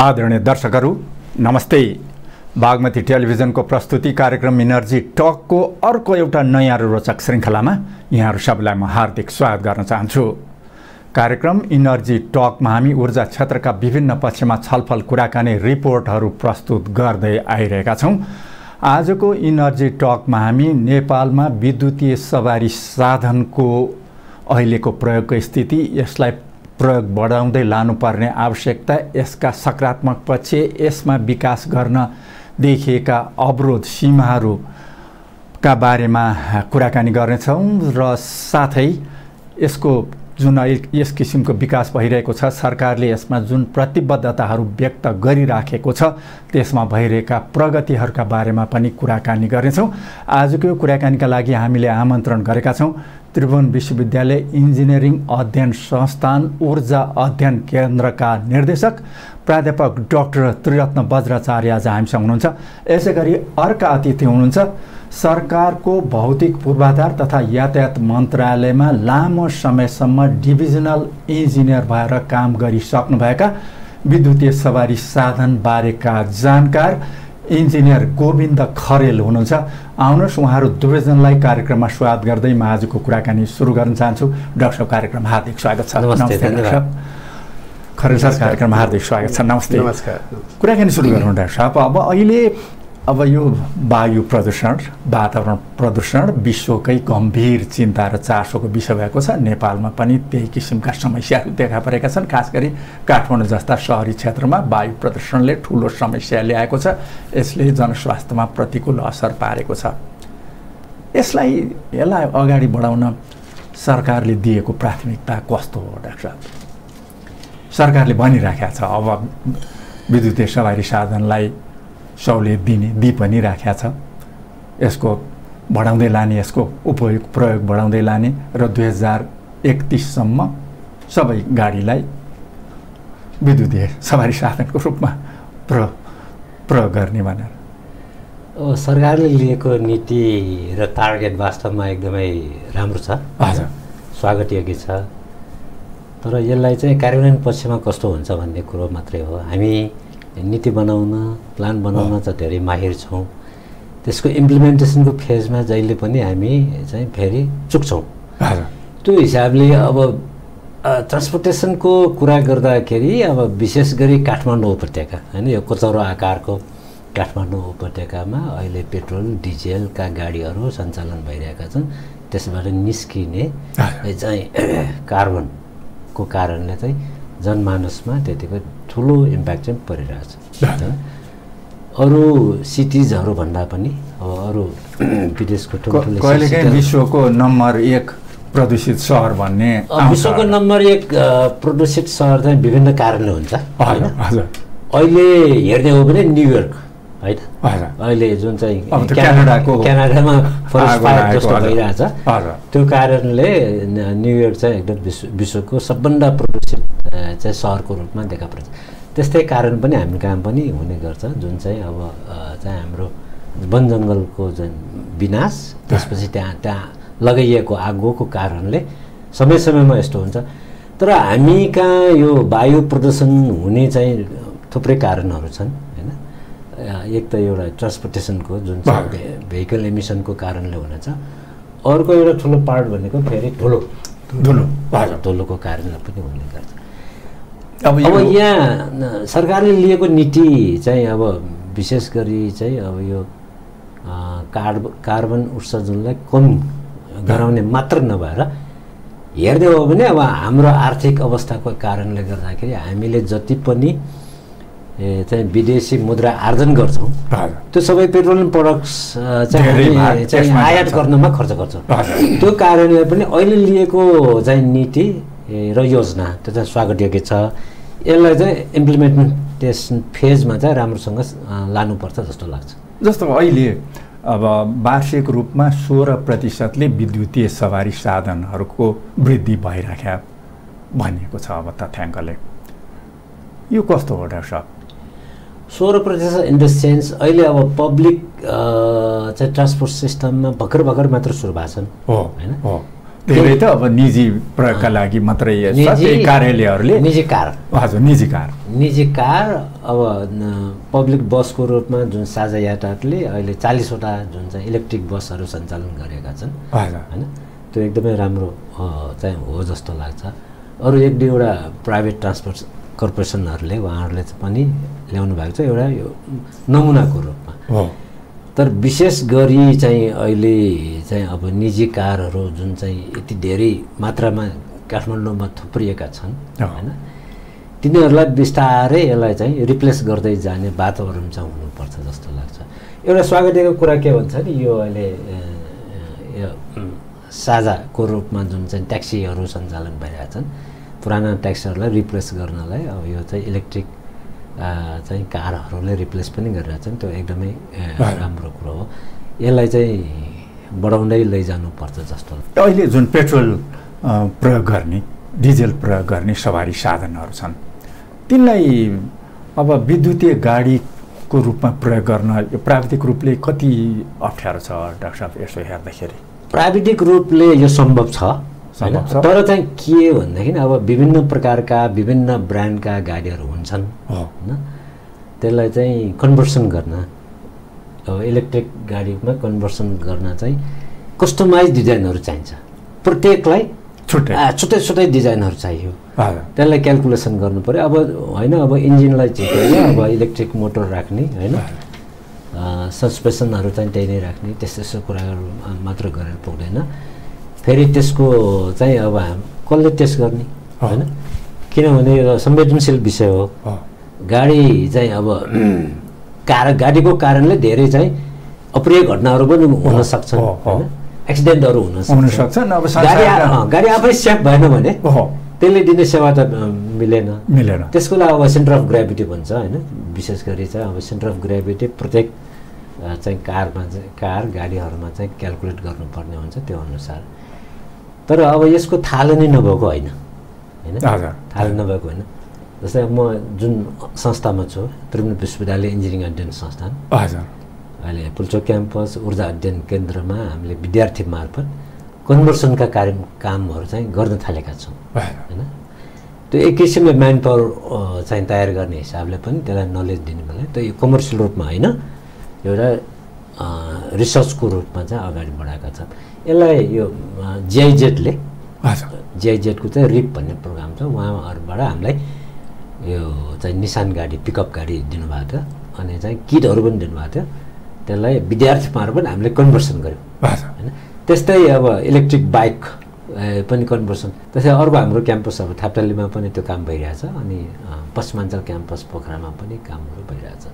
आदरणीय दर्शकहरू नमस्ते। बागमती टेलिभिजनको प्रस्तुति कार्यक्रम इनर्जी टकको अर्को एउटा नयाँ रोचक श्रृङ्खलामा यहाँहरू सबैलाई म हार्दिक स्वागत गर्न चाहन्छु। कार्यक्रम इनर्जी टकमा हामी ऊर्जा क्षेत्रका विभिन्न पक्षमा छलफल कुराकानी रिपोर्टहरू प्रस्तुत गर्दै आइरहेका छौँ। आजको इनर्जी टकमा हामी नेपालमा विद्युतीय सवारी साधनको अहिलेको प्रयोगको स्थिति यसलाई प्रयोग बढाउँदै लानुपर्ने आवश्यकता यसका सकारात्मक पक्ष यसमा विकास गर्न देखिएका अवरोध सीमाहरूका बारेमा कुराकानी गर्नेछौँ र साथै यसको जुन यस किसिमको विकास भइरहेको छ सरकारले यसमा जुन प्रतिबद्धताहरू व्यक्त गरिराखेको छ त्यसमा भइरहेका प्रगतिहरूका बारेमा पनि कुराकानी गर्नेछौँ। आजको यो कुराकानीका लागि हामीले आमन्त्रण गरेका छौँ। त्रिभुवन विश्वविद्यालय इन्जिनियरिङ अध्ययन संस्थान ऊर्जा अध्ययन केन्द्रका निर्देशक प्राध्यापक डाक्टर त्रिरत्न वज्राचार्य आज हामीसँग हुनुहुन्छ। यसै गरी अर्का अतिथि हुनुहुन्छ। सरकारको भौतिक पूर्वाधार तथा यातायात मन्त्रालयमा लामो समयसम्म डिभिजनल इन्जिनियर भएर काम गरिसक्नुभएका विद्युतीय सवारी साधन बारेका जानकार इन्जिनियर गोविन्द खरेल हुनुहुन्छ। आउनुहोस् उहाँहरू दुवैजनालाई कार्यक्रममा स्वागत गर्दै म आजको कुराकानी सुरु गर्न चाहन्छु। डाक्टर कार्यक्रम हार्दिक स्वागत छ। नमस्ते खरेल सर कार्यक्रममा हार्दिक स्वागत छ। नमस्ते। नमस्कार। कुराकानी सुरु गरौँ डाक्टर साहब अब अहिले अब यो वायु प्रदूषण वातावरण प्रदूषण विश्वकै गम्भीर चिन्ता र चासोको विषय भएको छ। नेपालमा पनि त्यही किसिमका समस्याहरू देखा परेका छन्। खास गरी काठमाडौँ जस्ता सहरी क्षेत्रमा वायु प्रदूषणले ठुलो समस्या ल्याएको छ। यसले जनस्वास्थ्यमा प्रतिकूल असर पारेको छ। यसलाई यसलाई अगाडि बढाउन सरकारले दिएको प्राथमिकता कस्तो हो डाक्टर साहब? सरकारले भनिराखेको छ अब विद्युतीय सवारी साधनलाई सहुलियत दिने दि पनि राखेका छ यसको बढाउँदै लाने यसको उपयोग प्रयोग बढाउँदै लाने र दुई हजार एकतिससम्म सबै गाडीलाई विद्युतीय सवारी साधनको रूपमा प्र प्रयोग गर्ने भनेर। अब सरकारले लिएको नीति र टार्गेट वास्तवमा एकदमै राम्रो छ। हजुर। स्वागत योग्य छ। तर यसलाई चाहिँ कार्यान्वयन पक्षमा कस्तो हुन्छ भन्ने कुरो मात्रै हो। हामी नीति बनाउन प्लान बनाउन चाहिँ धेरै माहिर छौँ। त्यसको इम्प्लिमेन्टेसनको फेजमा जहिले पनि हामी चाहिँ फेरि चुक्छौँ। त्यो हिसाबले अब ट्रान्सपोर्टेसनको कुरा गर्दाखेरि अब विशेष गरी काठमाडौँ उपत्यका होइन यो कोचौरो आकारको काठमाडौँ उपत्यकामा अहिले पेट्रोल डिजेलका गाडीहरू सञ्चालन भइरहेका छन्। त्यसबाट निस्किने चाहिँ कार्बनको कारणले चाहिँ जनमानसमा त्यतिको ठुलो इम्प्याक्ट चाहिँ परिरहेछ अरू सिटिजहरूभन्दा पनि अब अरू विदेशको ठुल्ठुलो कहिलेकाहीँ विश्वको नम्बर एक प्रदूषित सहर भन्ने विश्वको नम्बर एक प्रदूषित सहर चाहिँ विभिन्न कारणले हुन्छ होइन? अहिले हेर्ने हो भने न्युयोर्क होइन? अहिले जुन चाहिँ क्यानाडाको क्यानाडामा फरेस्ट फायर जस्तो। भइरहेछ। त्यो कारणले न्युयोर्क चाहिँ एकदम विश्व विश्वको सबभन्दा प्रदूषित चाहिँ सहरको रूपमा देखा पर्छ। त्यस्तै कारण पनि हामी कहाँ पनि हुने गर्छ जुन चाहिँ अब चाहिँ हाम्रो वन जङ्गलको जुन विनाश त्यसपछि त्यहाँ त्यहाँ लगाइएको आगोको कारणले समय समयमा यस्तो हुन्छ। तर हामी कहाँ यो वायु प्रदूषण हुने चाहिँ थुप्रै कारणहरू छन्। एक त एउटा ट्रान्सपोर्टेसनको जुन चाहिँ भेहिकल एमिसनको कारणले हुनेछ। अर्को एउटा ठुलो पार्ट भनेको फेरि धुलो धुलो धुलोको कारणले पनि हुने गर्छ। अब यहाँ सरकारले लिएको नीति चाहिँ अब विशेष गरी चाहिँ अब यो कार्ब कार्बन उत्सर्जनलाई कम गराउने मात्र नभएर हेर्ने हो भने अब हाम्रो आर्थिक अवस्थाको कारणले गर्दाखेरि हामीले जति पनि चाहिँ विदेशी मुद्रा आर्जन गर्छौँ। त्यो सबै पेट्रोलियम प्रडक्ट्स चाहिँ हामी आयात। गर्नमा खर्च गर्छौँ। त्यो कारणले पनि अहिले लिएको चाहिँ नीति र योजना त्यो चाहिँ स्वागत योग्य छ। यसलाई चाहिँ इम्प्लिमेन्टेसन फेजमा चाहिँ राम्रोसँग लानुपर्छ जस्तो लाग्छ। जस्तो अहिले अब वार्षिक रूपमा सोह्र प्रतिशतले विद्युतीय सवारी साधनहरूको वृद्धि भइराख्या भनिएको छ अब तथ्याङ्कले। यो कस्तो हो डाक्टर साहब? सोह्र प्रतिशत इन द सेन्स अहिले अब पब्लिक चाहिँ ट्रान्सपोर्ट सिस्टममा भर्खर भर्खर मात्र सुरु भएको छन्। होइन? धेरै त अब निजी प्रयोगका लागि मात्रै कार्यालयहरूले निजी कार। हजुर निजी कार। निजी कार अब पब्लिक बसको रूपमा जुन साझा यातायातले अहिले चालिसवटा जुन चाहिँ इलेक्ट्रिक बसहरू सञ्चालन गरेका छन्। होइन? त्यो एकदमै राम्रो चाहिँ हो जस्तो लाग्छ। अरू एक दुईवटा प्राइभेट ट्रान्सपोर्ट कर्पोरेसनहरूले उहाँहरूले पनि ल्याउनु भएको छ एउटा यो नमुनाको रूपमा। तर विशेष गरी चाहिँ अहिले चाहिँ अब निजी कारहरू जुन चाहिँ यति धेरै मात्रामा काठमाडौँमा थुप्रिएका छन्। होइन तिनीहरूलाई बिस्तारै यसलाई चाहिँ रिप्लेस गर्दै जाने वातावरण चाहिँ हुनुपर्छ जस्तो लाग्छ। एउटा स्वागतीयको कुरा के भन्छ नि यो अहिले यो साझाको रूपमा जुन चाहिँ ट्याक्सीहरू सञ्चालन भइरहेका छन् पुराना ट्याक्सीहरूलाई रिप्लेस गर्नलाई अब यो चाहिँ इलेक्ट्रिक चाहिँ कारहरूले रिप्लेस पनि गरिरहेछन् त्यो एकदमै। राम्रो कुरो हो यसलाई चाहिँ बढाउँदै लैजानुपर्छ जस्तो अहिले जुन पेट्रोल प्रयोग गर्ने डिजेल प्रयोग गर्ने सवारी साधनहरू छन् तिनलाई अब विद्युतीय गाडीको रूपमा प्रयोग गर्न यो प्राविधिक रूपले कति अप्ठ्यारो छ डाक्टर साहब यसो हेर्दाखेरि प्राविधिक रूपले यो सम्भव छ। तर चाहिँ के भनेदेखि अब विभिन्न प्रकारका विभिन्न ब्रान्डका गाडीहरू हुन्छन् होइन? त्यसलाई चाहिँ कन्भर्सन गर्न अब इलेक्ट्रिक गाडीमा कन्भर्सन गर्न चाहिँ कस्टमाइज डिजाइनहरू चाहिन्छ। प्रत्येकलाई छुट्टै। छुट्टै छुट्टै डिजाइनहरू चाहियो। त्यसलाई क्यालकुलेसन गर्नु पऱ्यो। अब होइन अब इन्जिनलाई झिकेर अब इलेक्ट्रिक मोटर राख्ने होइन? सस्पेसनहरू चाहिँ त्यही नै राख्ने त्यस्तो यस्तो कुराहरू मात्र गरेर पुग्दैन। फेरि त्यसको चाहिँ अब हाम कसले टेस्ट गर्ने। होइन? किनभने यो संवेदनशील विषय हो। गाडी चाहिँ अब कार गाडीको कारणले धेरै चाहिँ अप्रिय घटनाहरू पनि हुन सक्छन् हो, हो। होइन? एक्सिडेन्टहरू हुन सक्छन्। गाडी गाडी आफै सेफ भएन भने त्यसले दिने सेवा त मिलेन। मिलेन। त्यसको लागि अब सेन्टर अफ ग्राभिटी भन्छ होइन? विशेष गरी चाहिँ अब सेन्टर अफ ग्राभिटी प्रत्येक चाहिँ कारमा चाहिँ कार गाडीहरूमा चाहिँ क्यालकुलेट गर्नुपर्ने हुन्छ त्यो अनुसार। तर अब यसको थालनी नभएको होइन। होइन? थालनी नभएको होइन। जस्तै म जुन संस्थामा छु त्रिभुवन विश्वविद्यालय इन्जिनियरिङ अध्ययन संस्थान। अहिले पुल्चोक क्याम्पस ऊर्जा अध्ययन केन्द्रमा हामीले विद्यार्थी मार्फत कन्भर्सनका कार्य कामहरू चाहिँ गर्न थालेका छौँ। होइन? त्यो एक किसिमले म्यान पावर चाहिँ तयार गर्ने हिसाबले पनि त्यसलाई नलेज दिने बेला त्यो यो कमर्सियल रूपमा होइन एउटा रिसर्चको रूपमा चाहिँ अगाडि बढाएका छन्। यसलाई यो जिआइजेडले जिआइजेडको चाहिँ रिप भन्ने प्रोग्राम छ। उहाँहरूबाट हामीलाई यो चाहिँ निसान गाडी पिकअप गाडी दिनुभएको थियो अनि चाहिँ किटहरू पनि दिनुभएको थियो। त्यसलाई विद्यार्थी मार्फत हामीले कन्भर्सन गऱ्यौँ होइन? त्यस्तै अब इलेक्ट्रिक बाइक पनि कन्भर्सन। त्यसै अर्को हाम्रो क्याम्पस अब थाप्टालीमा पनि त्यो काम भइरहेछ अनि पश्चिमाञ्चल क्याम्पस पोखरामा पनि कामहरू भइरहेछ।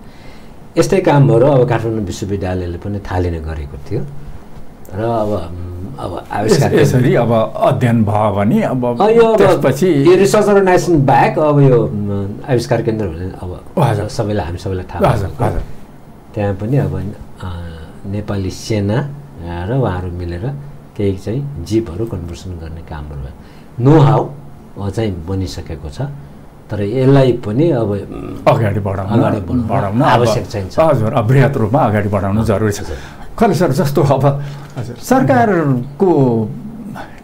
यस्तै कामहरू अब काठमाडौँ विश्वविद्यालयले पनि थालिने गरेको थियो र अब अब आविष्कार यस- यसरी अब अध्ययन भयो भने अब यो त्यसपछि यो रिसर्च अर्गनाइजेसन बाहेक अब यो आविष्कार केन्द्र भने अब। सबैलाई हामी सबैलाई थाहा। हजुर त्यहाँ पनि अब नेपाली सेना र उहाँहरू मिलेर केही चाहिँ जिपहरू कन्भर्सन गर्ने कामहरू भयो नो हाउ चाहिँ बनिसकेको छ तर यसलाई पनि अब अगाडि बढाउन अगाडि बढाउन आवश्यक चाहिन्छ। हजुर अब बृहत रूपमा अगाडि बढाउनु जरुरी छ। खले सर जस्तो अब हजुर सरकारको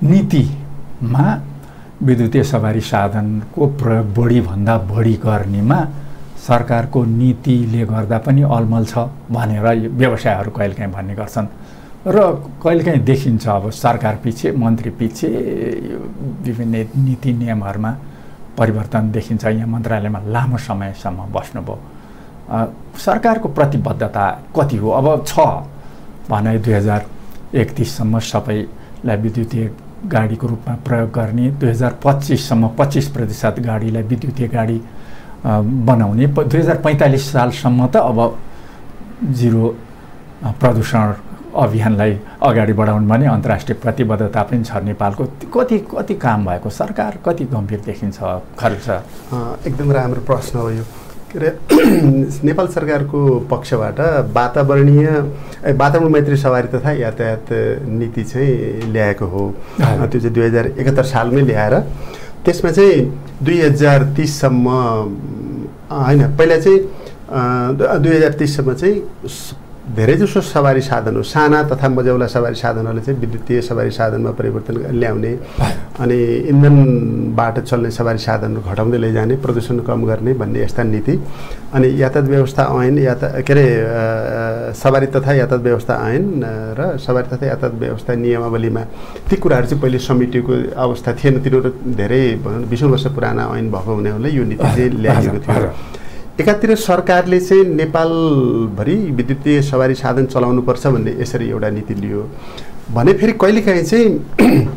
नीतिमा विद्युतीय सवारी साधनको प्रयोग बढीभन्दा बढी गर्नेमा सरकारको नीतिले गर्दा पनि अलमल छ भनेर यो व्यवसायहरू कहिलेकाहीँ भन्ने गर्छन् र कहिलेकाहीँ देखिन्छ अब सरकार पछि मन्त्री पछि विभिन्न नीति नियमहरूमा परिवर्तन देखिन्छ यहाँ मन्त्रालयमा लामो समयसम्म बस्नुभयो। सरकारको प्रतिबद्धता कति हो? अब छ। भने दुई हजार एकतिससम्म सबैलाई विद्युतीय गाडीको रूपमा प्रयोग गर्ने दुई हजार पच्चिससम्म पच्चिस प्रतिशत गाडीलाई विद्युतीय गाडी बनाउने। दुई हजार पैँतालिस सालसम्म त अब जिरो प्रदूषण अभियानलाई अगाडि बढाउनु भने अन्तर्राष्ट्रिय प्रतिबद्धता पनि छ नेपालको। कति कति काम भएको? सरकार कति गम्भीर देखिन्छ? खर्च? एकदम राम्रो प्रश्न हो यो। के अरे नेपाल सरकारको पक्षबाट वातावरणीय वातावरण मैत्री सवारी तथा यातायात नीति चाहिँ ल्याएको हो। त्यो चाहिँ दुई हजार एकहत्तर सालमै ल्याएर त्यसमा चाहिँ दुई हजार तिससम्म होइन पहिला चाहिँ दुई हजार तिससम्म चाहिँ धेरैजसो सवारी साधनहरू साना तथा मजौला सवारी साधनहरूले चाहिँ विद्युतीय सवारी साधनमा परिवर्तन ल्याउने अनि इन्धनबाट चल्ने सवारी साधनहरू घटाउँदै लैजाने प्रदूषण कम गर्ने भन्ने यस्ता नीति। अनि यातायात व्यवस्था ऐन याता के अरे सवारी तथा यातायात व्यवस्था ऐन र सवारी तथा यातायात व्यवस्था नियमावलीमा ती कुराहरू चाहिँ पहिले समितिको अवस्था थिएन। तिनीहरू धेरै भनौँ बिसौँ वर्ष पुराना ऐन भएको हुनाले यो नीति चाहिँ ल्याइएको थियो। एकातिर सरकारले चाहिँ नेपालभरि विद्युतीय सवारी साधन चलाउनुपर्छ भन्ने यसरी एउटा नीति लियो। भने फेरि कहिलेकाहीँ चाहिँ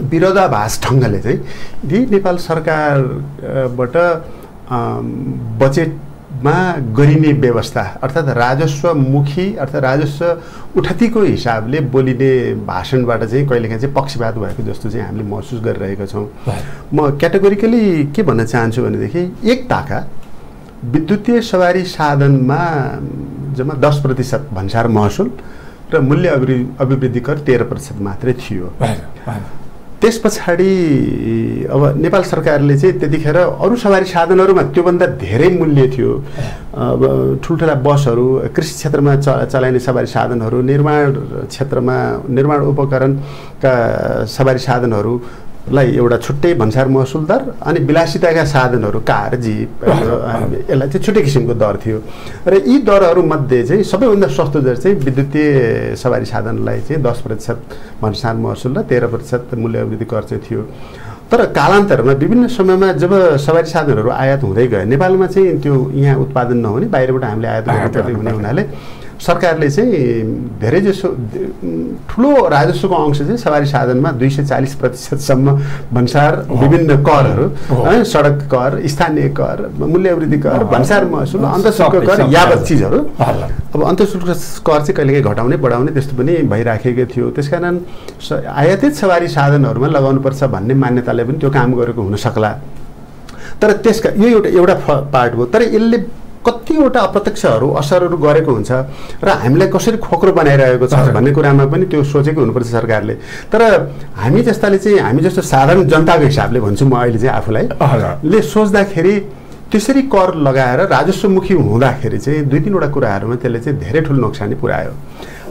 विरोधाभास ढङ्गले चाहिँ यदि नेपाल सरकारबाट बजेटमा गरिने व्यवस्था अर्थात् राजस्वमुखी अर्थात् राजस्व उठतीको हिसाबले बोलिने भाषणबाट चाहिँ कहिलेकाहीँ चाहिँ पक्षपात भएको जस्तो चाहिँ हामीले महसुस गरिरहेका छौँ। म क्याटेगोरिकली के भन्न चाहन्छु भनेदेखि एक ताका विद्युतीय सवारी साधनमा जम्मा दस प्रतिशत भन्सार महसुल र मूल्य अभिवृद्धि अभिवृद्धि कर तेह्र प्रतिशत मात्रै थियो। त्यस पछाडि अब नेपाल सरकारले चाहिँ त्यतिखेर अरू सवारी साधनहरूमा त्योभन्दा धेरै मूल्य थियो। अब ठुल्ठुला बसहरू कृषि क्षेत्रमा च चलाइने सवारी साधनहरू निर्माण क्षेत्रमा निर्माण उपकरणका सवारी साधनहरूलाई एउटा छुट्टै भन्सार महसुल दर अनि विलासिताका साधनहरू कार जिप यसलाई चाहिँ छुट्टै किसिमको दर थियो। र यी दरहरूमध्ये चाहिँ सबैभन्दा सस्तो दर चाहिँ विद्युतीय सवारी साधनलाई चाहिँ दस प्रतिशत भन्सार महसुल र तेह्र प्रतिशत मूल्य अभिवृद्धि कर चाहिँ थियो। तर कालान्तरमा विभिन्न समयमा जब सवारी साधनहरू आयात हुँदै गए नेपालमा चाहिँ त्यो यहाँ उत्पादन नहुने बाहिरबाट हामीले आयात गर्नुपर्ने हुने हुनाले सरकारले चाहिँ धेरैजसो ठुलो राजस्वको अंश चाहिँ सवारी साधनमा दुई सय चालिस प्रतिशतसम्म भन्सार विभिन्न करहरू है सडक कर स्थानीय कर मूल्य वृद्धि कर भन्सार महसुल अन्तशुल्क कर यावत चिजहरू। अब अन्तशुल्क कर चाहिँ कहिलेकाहीँ घटाउने बढाउने त्यस्तो पनि भइराखेको थियो। त्यसकारण स आयातित सवारी साधनहरूमा लगाउनुपर्छ भन्ने मान्यताले पनि त्यो काम गरेको हुनसक्ला। तर त्यसका यो एउटा एउटा पार्ट हो। तर यसले कतिवटा अप्रत्यक्षहरू असरहरू गरेको हुन्छ र हामीलाई कसरी खोक्रो बनाइरहेको छ भन्ने कुरामा पनि त्यो सोचेको हुनुपर्छ सरकारले तर हामी जस्ताले चाहिँ हामी जस्तो साधारण जनताको हिसाबले भन्छु म अहिले चाहिँ आफूलाई। ले सोच्दाखेरि त्यसरी कर लगाएर राजस्वमुखी हुँदाखेरि चाहिँ दुई तिनवटा कुराहरूमा त्यसले चाहिँ धेरै ठुलो नोक्सानी पुऱ्यायो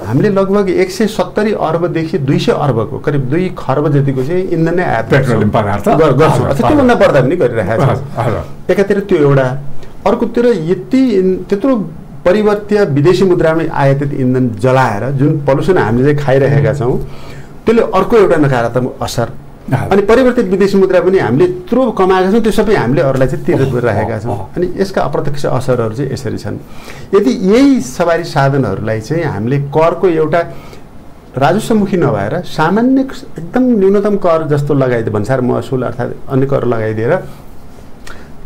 हामीले लगभग एक सय सत्तरी अर्बदेखि दुई सय अर्बको करिब दुई खर्ब जतिको चाहिँ इन्धन नै आयात गर्छौँ। पेट्रोलियम पदार्थ? गर- गर्छौँ अथवा त्योभन्दा बढ्दा पनि गरिरहेका छौँ। एकातिर त्यो एउटा अर्कोतिर यति त्यत्रो परिवर्तीय विदेशी मुद्रामा आयातित इन्धन जलाएर जुन पल्युसन हामीले चाहिँ खाइरहेका छौँ त्यसले अर्को एउटा नकारात्मक असर। अनि परिवर्तित विदेशी मुद्रा पनि हामीले यत्रो कमाएका छौँ त्यो सबै हामीले अरूलाई चाहिँ तिर्न गरिरहेका छौँ। अनि यसका अप्रत्यक्ष असरहरू चाहिँ यसरी छन्। यदि यही सवारी साधनहरूलाई चाहिँ हामीले करको एउटा राजस्वमुखी नभएर सामान्य एकदम न्यूनतम कर जस्तो लगाइदिए भन्सार महसुल अर्थात् अन्य कर लगाइदिएर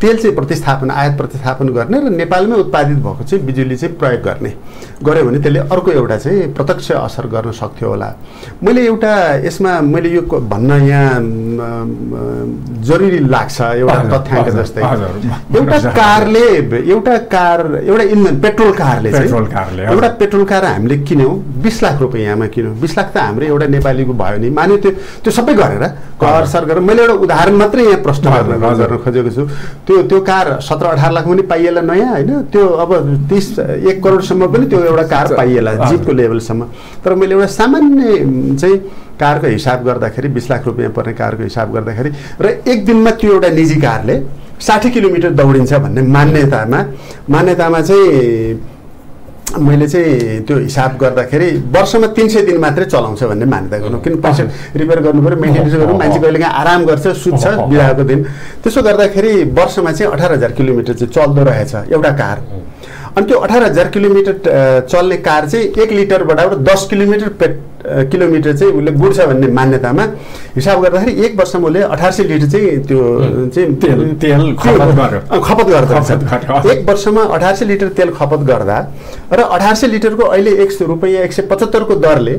तेल चाहिँ प्रतिस्थापन आयात प्रतिस्थापन गर्ने र नेपालमै उत्पादित भएको चाहिँ बिजुली चाहिँ प्रयोग गर्ने गऱ्यो भने त्यसले अर्को एउटा चाहिँ प्रत्यक्ष असर गर्न सक्थ्यो होला मैले एउटा यसमा मैले यो भन्न यहाँ जरुरी लाग्छ एउटा तथ्याङ्क जस्तै। एउटा कारले एउटा कार एउटा इन्धन पेट्रोल कारले चाहिँ। एउटा पेट्रोल कार हामीले किन्यौँ बिस लाख रुपियाँमा किन्यौँ बिस लाख त हाम्रो एउटा नेपालीको भयो नि मान्यो त्यो त्यो सबै गरेर कर सर गरेर मैले एउटा उदाहरण मात्रै यहाँ प्रश्न। गर्न खोजेको छु त्यो त्यो कार सत्र अठार लाख पनि पाइएला नयाँ होइन? त्यो अब तिस एक करोडसम्म पनि त्यो एउटा कार पाइएला। जिपको लेभलसम्म। तर मैले एउटा सामान्य चाहिँ कारको हिसाब गर्दाखेरि बिस लाख रुपियाँ पर्ने कारको हिसाब गर्दाखेरि र एक दिनमा त्यो एउटा निजी कारले साठी किलोमिटर दौडिन्छ भन्ने मान्यतामा मान्यतामा चाहिँ मैले चाहिँ त्यो हिसाब गर्दाखेरि वर्षमा तिन सय दिन मात्रै चलाउँछ भन्ने मान्यता गर्नु। किन पैसा रिपेयर गर्नु पऱ्यो मेन्टेनेन्स गर्नु। मान्छे कहिले काहीँ आराम गर्छ सुत्छ बिदाको दिन। त्यसो गर्दाखेरि वर्षमा चाहिँ अठार हजार किलोमिटर चाहिँ चल्दो रहेछ। एउटा कार। अनि त्यो अठार हजार किलोमिटर चल्ने कार चाहिँ एक लिटरबाट दस किलोमिटर पेट किलोमिटर चाहिँ उसले गुड्छ भन्ने मान्यतामा। हिसाब गर्दाखेरि एक वर्षमा उसले अठार सय लिटर चाहिँ त्यो चाहिँ तेल- खपत गर्दो। एक वर्षमा अठार सय लिटर तेल खपत गर्दा र अठार सय लिटरको अहिले एक सय रुपियाँ एक सय पचहत्तरको दरले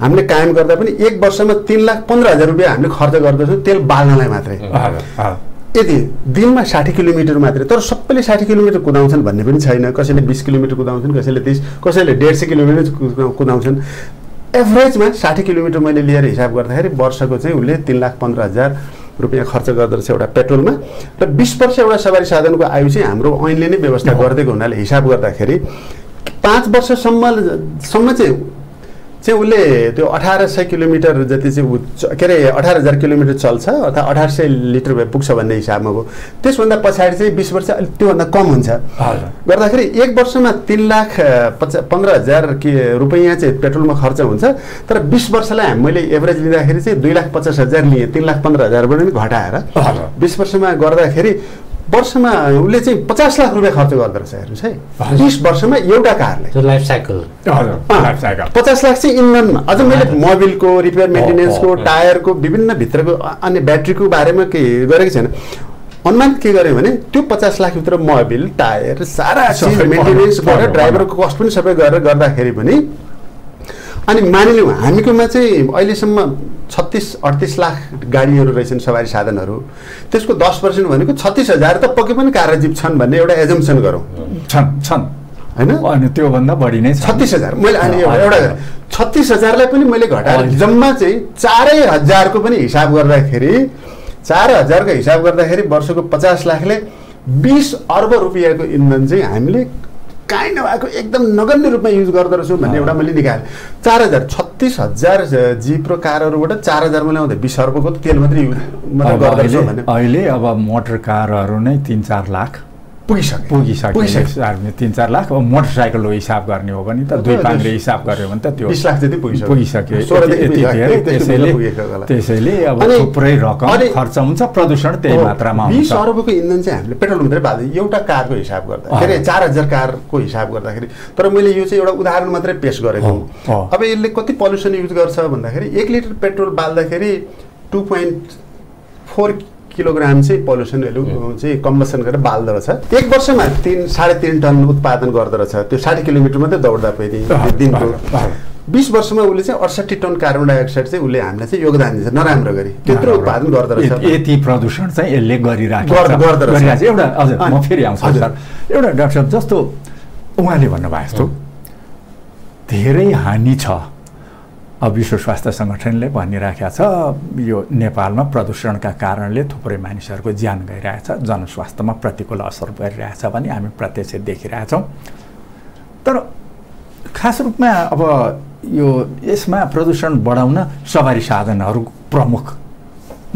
हामीले कायम गर्दा पनि एक वर्षमा तिन लाख पन्ध्र हजार रुपियाँ हामीले खर्च गर्दछौँ तेल बाल्नलाई मात्रै। यदि दिनमा साठी किलोमिटर मात्रै तर सबैले साठी किलोमिटर कुदाउँछन् भन्ने पनि छैन। कसैले बिस किलोमिटर कुदाउँछन् कसैले तिस कसैले डेढ सय किलोमिटर कुदा- कुदाउँछन्। एभरेजमा साठी किलोमिटर मैले लिएर हिसाब गर्दाखेरि वर्षको चाहिँ उसले तिन लाख पन्ध्र हजार रुपियाँ खर्च रहेछ एउटा पेट्रोलमा। र बिस वर्ष एउटा सवारी साधनको आयु चाहिँ हाम्रो ऐनले नै व्यवस्था गरिदिएको हुनाले हिसाब गर्दाखेरि पाँच वर्षसम्म सम्म चाहिँ चाहिँ उसले त्यो अठार सय किलोमिटर जति चाहिँ ऊ के अरे अठार हजार किलोमिटर चल्छ अथवा अठार सय लिटर भए पुग्छ भन्ने हिसाबमा भयो त्यसभन्दा पछाडि चाहिँ बिस वर्ष अलिक त्योभन्दा कम हुन्छ। गर्दाखेरि एक वर्षमा तिन लाख पचा पन्ध्र हजार के रुपियाँ चाहिँ पेट्रोलमा खर्च हुन्छ तर बिस वर्षलाई मैले एभरेज लिँदाखेरि चाहिँ दुई लाख पचास हजार लिएँ तिन लाख पन्ध्र हजारबाट पनि घटाएर। बिस वर्षमा गर्दाखेरि वर्षमा उसले चाहिँ पचास लाख रुपियाँ खर्च गर्दो रहेछ हेर्नुहोस् है। बिस वर्षमा एउटा कारले। लाइफ साइकल हजुर लाइफ साइकल पचास लाख चाहिँ इन्धनमा। अझ मैले मोबिलको रिपेयर मेन्टेनेन्सको। टायरको विभिन्न भित्रको अनि ब्याट्रीको बारेमा केही गरेको छैन। अनुमान के गरेँ भने त्यो पचास लाखभित्र मोबिल टायर सारा चिज सबै मेन्टेनेन्स गरेर। ड्राइभरको कस्ट पनि सबै गरेर गर्दाखेरि पनि अनि मानिलिउँ हामीकोमा चाहिँ अहिलेसम्म छत्तिस अडतिस लाख गाडीहरू रहेछन् सवारी साधनहरू। त्यसको दस पर्सेन्ट भनेको छत्तिस हजार त पक्कै पनि कारजीव छन् भन्ने एउटा एजम्सन गरौँ। छन् छन्। होइन? अनि त्योभन्दा बढी नै छत्तिस हजार। मैले अनि एउटा। छत्तिस हजारलाई पनि मैले घटाएर। जम्मा चाहिँ चारै हजारको पनि हिसाब गर्दाखेरि चार हजारको हिसाब गर्दाखेरि वर्षको पचास लाखले बिस अर्ब रुपियाँको इन्धन चाहिँ हामीले काहीँ नभएको एकदम नगण्य रूपमा युज गर्दो रहेछौँ भन्ने एउटा मैले निकालेँ चार हजार छत्तिस हजार जिप र कारहरूबाट चार हजारमा ल्याउँदा बिस अर्बको तेल मात्रै युज मात्रै गर्दो रहेछौँ अहिले अब मोटर कारहरू नै तिन चार लाख पुगिसक्यो। पुगिसक्यो। पुगिसक्यो। हामी तिन चार लाख अब मोटरसाइकलको हिसाब गर्ने हो भने त दुई पाङ्रे हिसाब गऱ्यो भने त त्यो बिस लाख जति पुगिसक्यो। पुगिसक्यो। त्यसैले अब थुप्रै रकम खर्च हुन्छ प्रदूषण त्यही मात्रामा बिस अरबको इन्धन चाहिँ हामीले पेट्रोल मात्रै बाल्दै एउटा कारको हिसाब गर्दा के अरे अँ। चार हजार कारको हिसाब गर्दाखेरि। तर मैले यो चाहिँ एउटा उदाहरण मात्रै पेस गरेको। हुँ। अब यसले कति पल्युसन युज गर्छ भन्दाखेरि एक लिटर पेट्रोल बाल्दाखेरि टु पोइन्ट फोर किलोग्राम चाहिँ पल्युसनहरू चाहिँ कम्बसन गरेर बाल्दो रहेछ। एक वर्षमा तिन साढे तिन टन उत्पादन गर्दो रहेछ। त्यो साठी किलोमिटर मात्रै दौड्दा अँ, दिनको। बिस वर्षमा उसले चाहिँ अडसठी टन कार्बन डाइअक्साइड चाहिँ उसले हामीलाई चाहिँ योगदान दिन्छ नराम्रो गरी। त्यत्रो उत्पादन गर्दो रहेछ। यति- प्रदूषण चाहिँ यसले। गरिरहेको छ। एउटा म फेरि आउँछु। सर। एउटा डाक्टर साहब जस्तो उहाँले भन्नुभयो जस्तो धेरै हानि छ। विश्व स्वास्थ्य सङ्गठनले भनिराखेको छ यो नेपालमा प्रदूषणका कारणले थुप्रै मानिसहरूको ज्यान गइरहेछ जनस्वास्थ्यमा प्रतिकूल असर गरिरहेछ भने हामी प्रत्यक्ष देखिरहेछौँ। तर खास रूपमा अब यो यसमा प्रदूषण बढाउन सवारी साधनहरू प्रमुख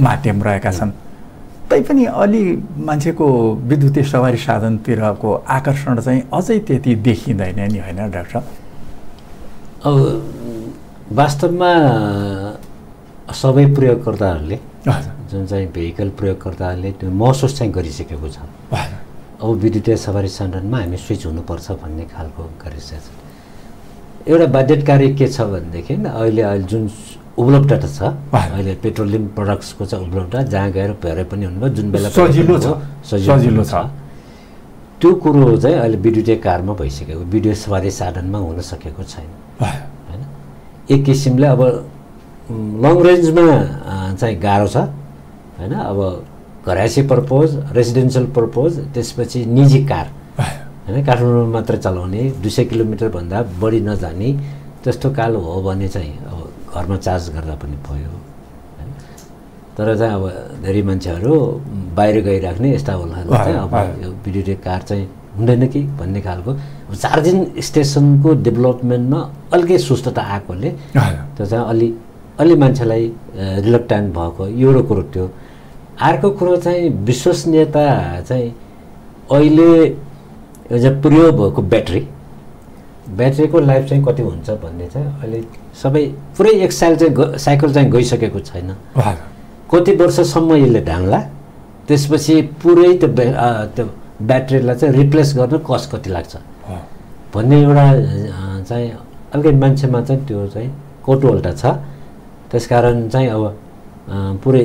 माध्यम रहेका छन्। तैपनि अलि मान्छेको विद्युतीय सवारी साधनतिरको आकर्षण चाहिँ अझै त्यति देखिँदैन नि होइन डाक्टर? अब वास्तवमा सबै प्रयोगकर्ताहरूले जुन चाहिँ भेहिकल प्रयोगकर्ताहरूले त्यो महसुस चाहिँ गरिसकेको छ। अब विद्युतीय सवारी साधनमा हामी स्विच हुनुपर्छ भन्ने खालको गरिसकेको छ। एउटा बाध्यकारी के छ भनेदेखि अहिले अहिले जुन उपलब्ध त छ। अहिले पेट्रोलियम प्रडक्ट्सको चाहिँ उपलब्ध जहाँ गएर भएर पनि हुनुभयो जुन बेला सजिलो छ। सजिलो छ। त्यो कुरो चाहिँ अहिले विद्युतीय कारमा भइसकेको विद्युत सवारी साधनमा हुन सकेको छैन। एक किसिमले अब लङ रेन्जमा चाहिँ गाह्रो छ। होइन? अब घरायसी पर्पोज रेसिडेन्सियल पर्पोज त्यसपछि निजी कार। होइन? काठमाडौँमा मात्र चलाउने दुई सय किलोमिटरभन्दा बढी नजाने त्यस्तो कालो हो भने चाहिँ अब घरमा चार्ज गर्दा पनि भयो। होइन? तर चाहिँ अब धेरै मान्छेहरू बाहिर गइराख्ने यस्ता होला। चाहिँ अब। यो विद्युतीय कार चाहिँ हुँदैन कि भन्ने खालको। चार्जिङ स्टेसनको डेभलपमेन्टमा अलग्गै सुस्तता आएकोले त्यो चाहिँ अलि अलि मान्छेलाई रिलक्ट्यान्ट भएको एउटा कुरो त्यो अर्को कुरो चाहिँ विश्वसनीयता चाहिँ अहिले यो चाहिँ प्रयोग भएको ब्याट्री ब्याट्रीको लाइफ चाहिँ कति हुन्छ भन्ने चाहिँ अहिले सबै पुरै एक साइल चाहिँ साइकल चाहिँ गइसकेको छैन। कति वर्षसम्म यसले ढाङ्ला त्यसपछि पुरै त्यो त्यो ब्याट्रीलाई चाहिँ रिप्लेस गर्न कस्ट कति लाग्छ। भन्ने एउटा चाहिँ अलिकति मान्छेमा चाहिँ त्यो चाहिँ कौतूहलता छ। त्यसकारण चाहिँ अब पुरै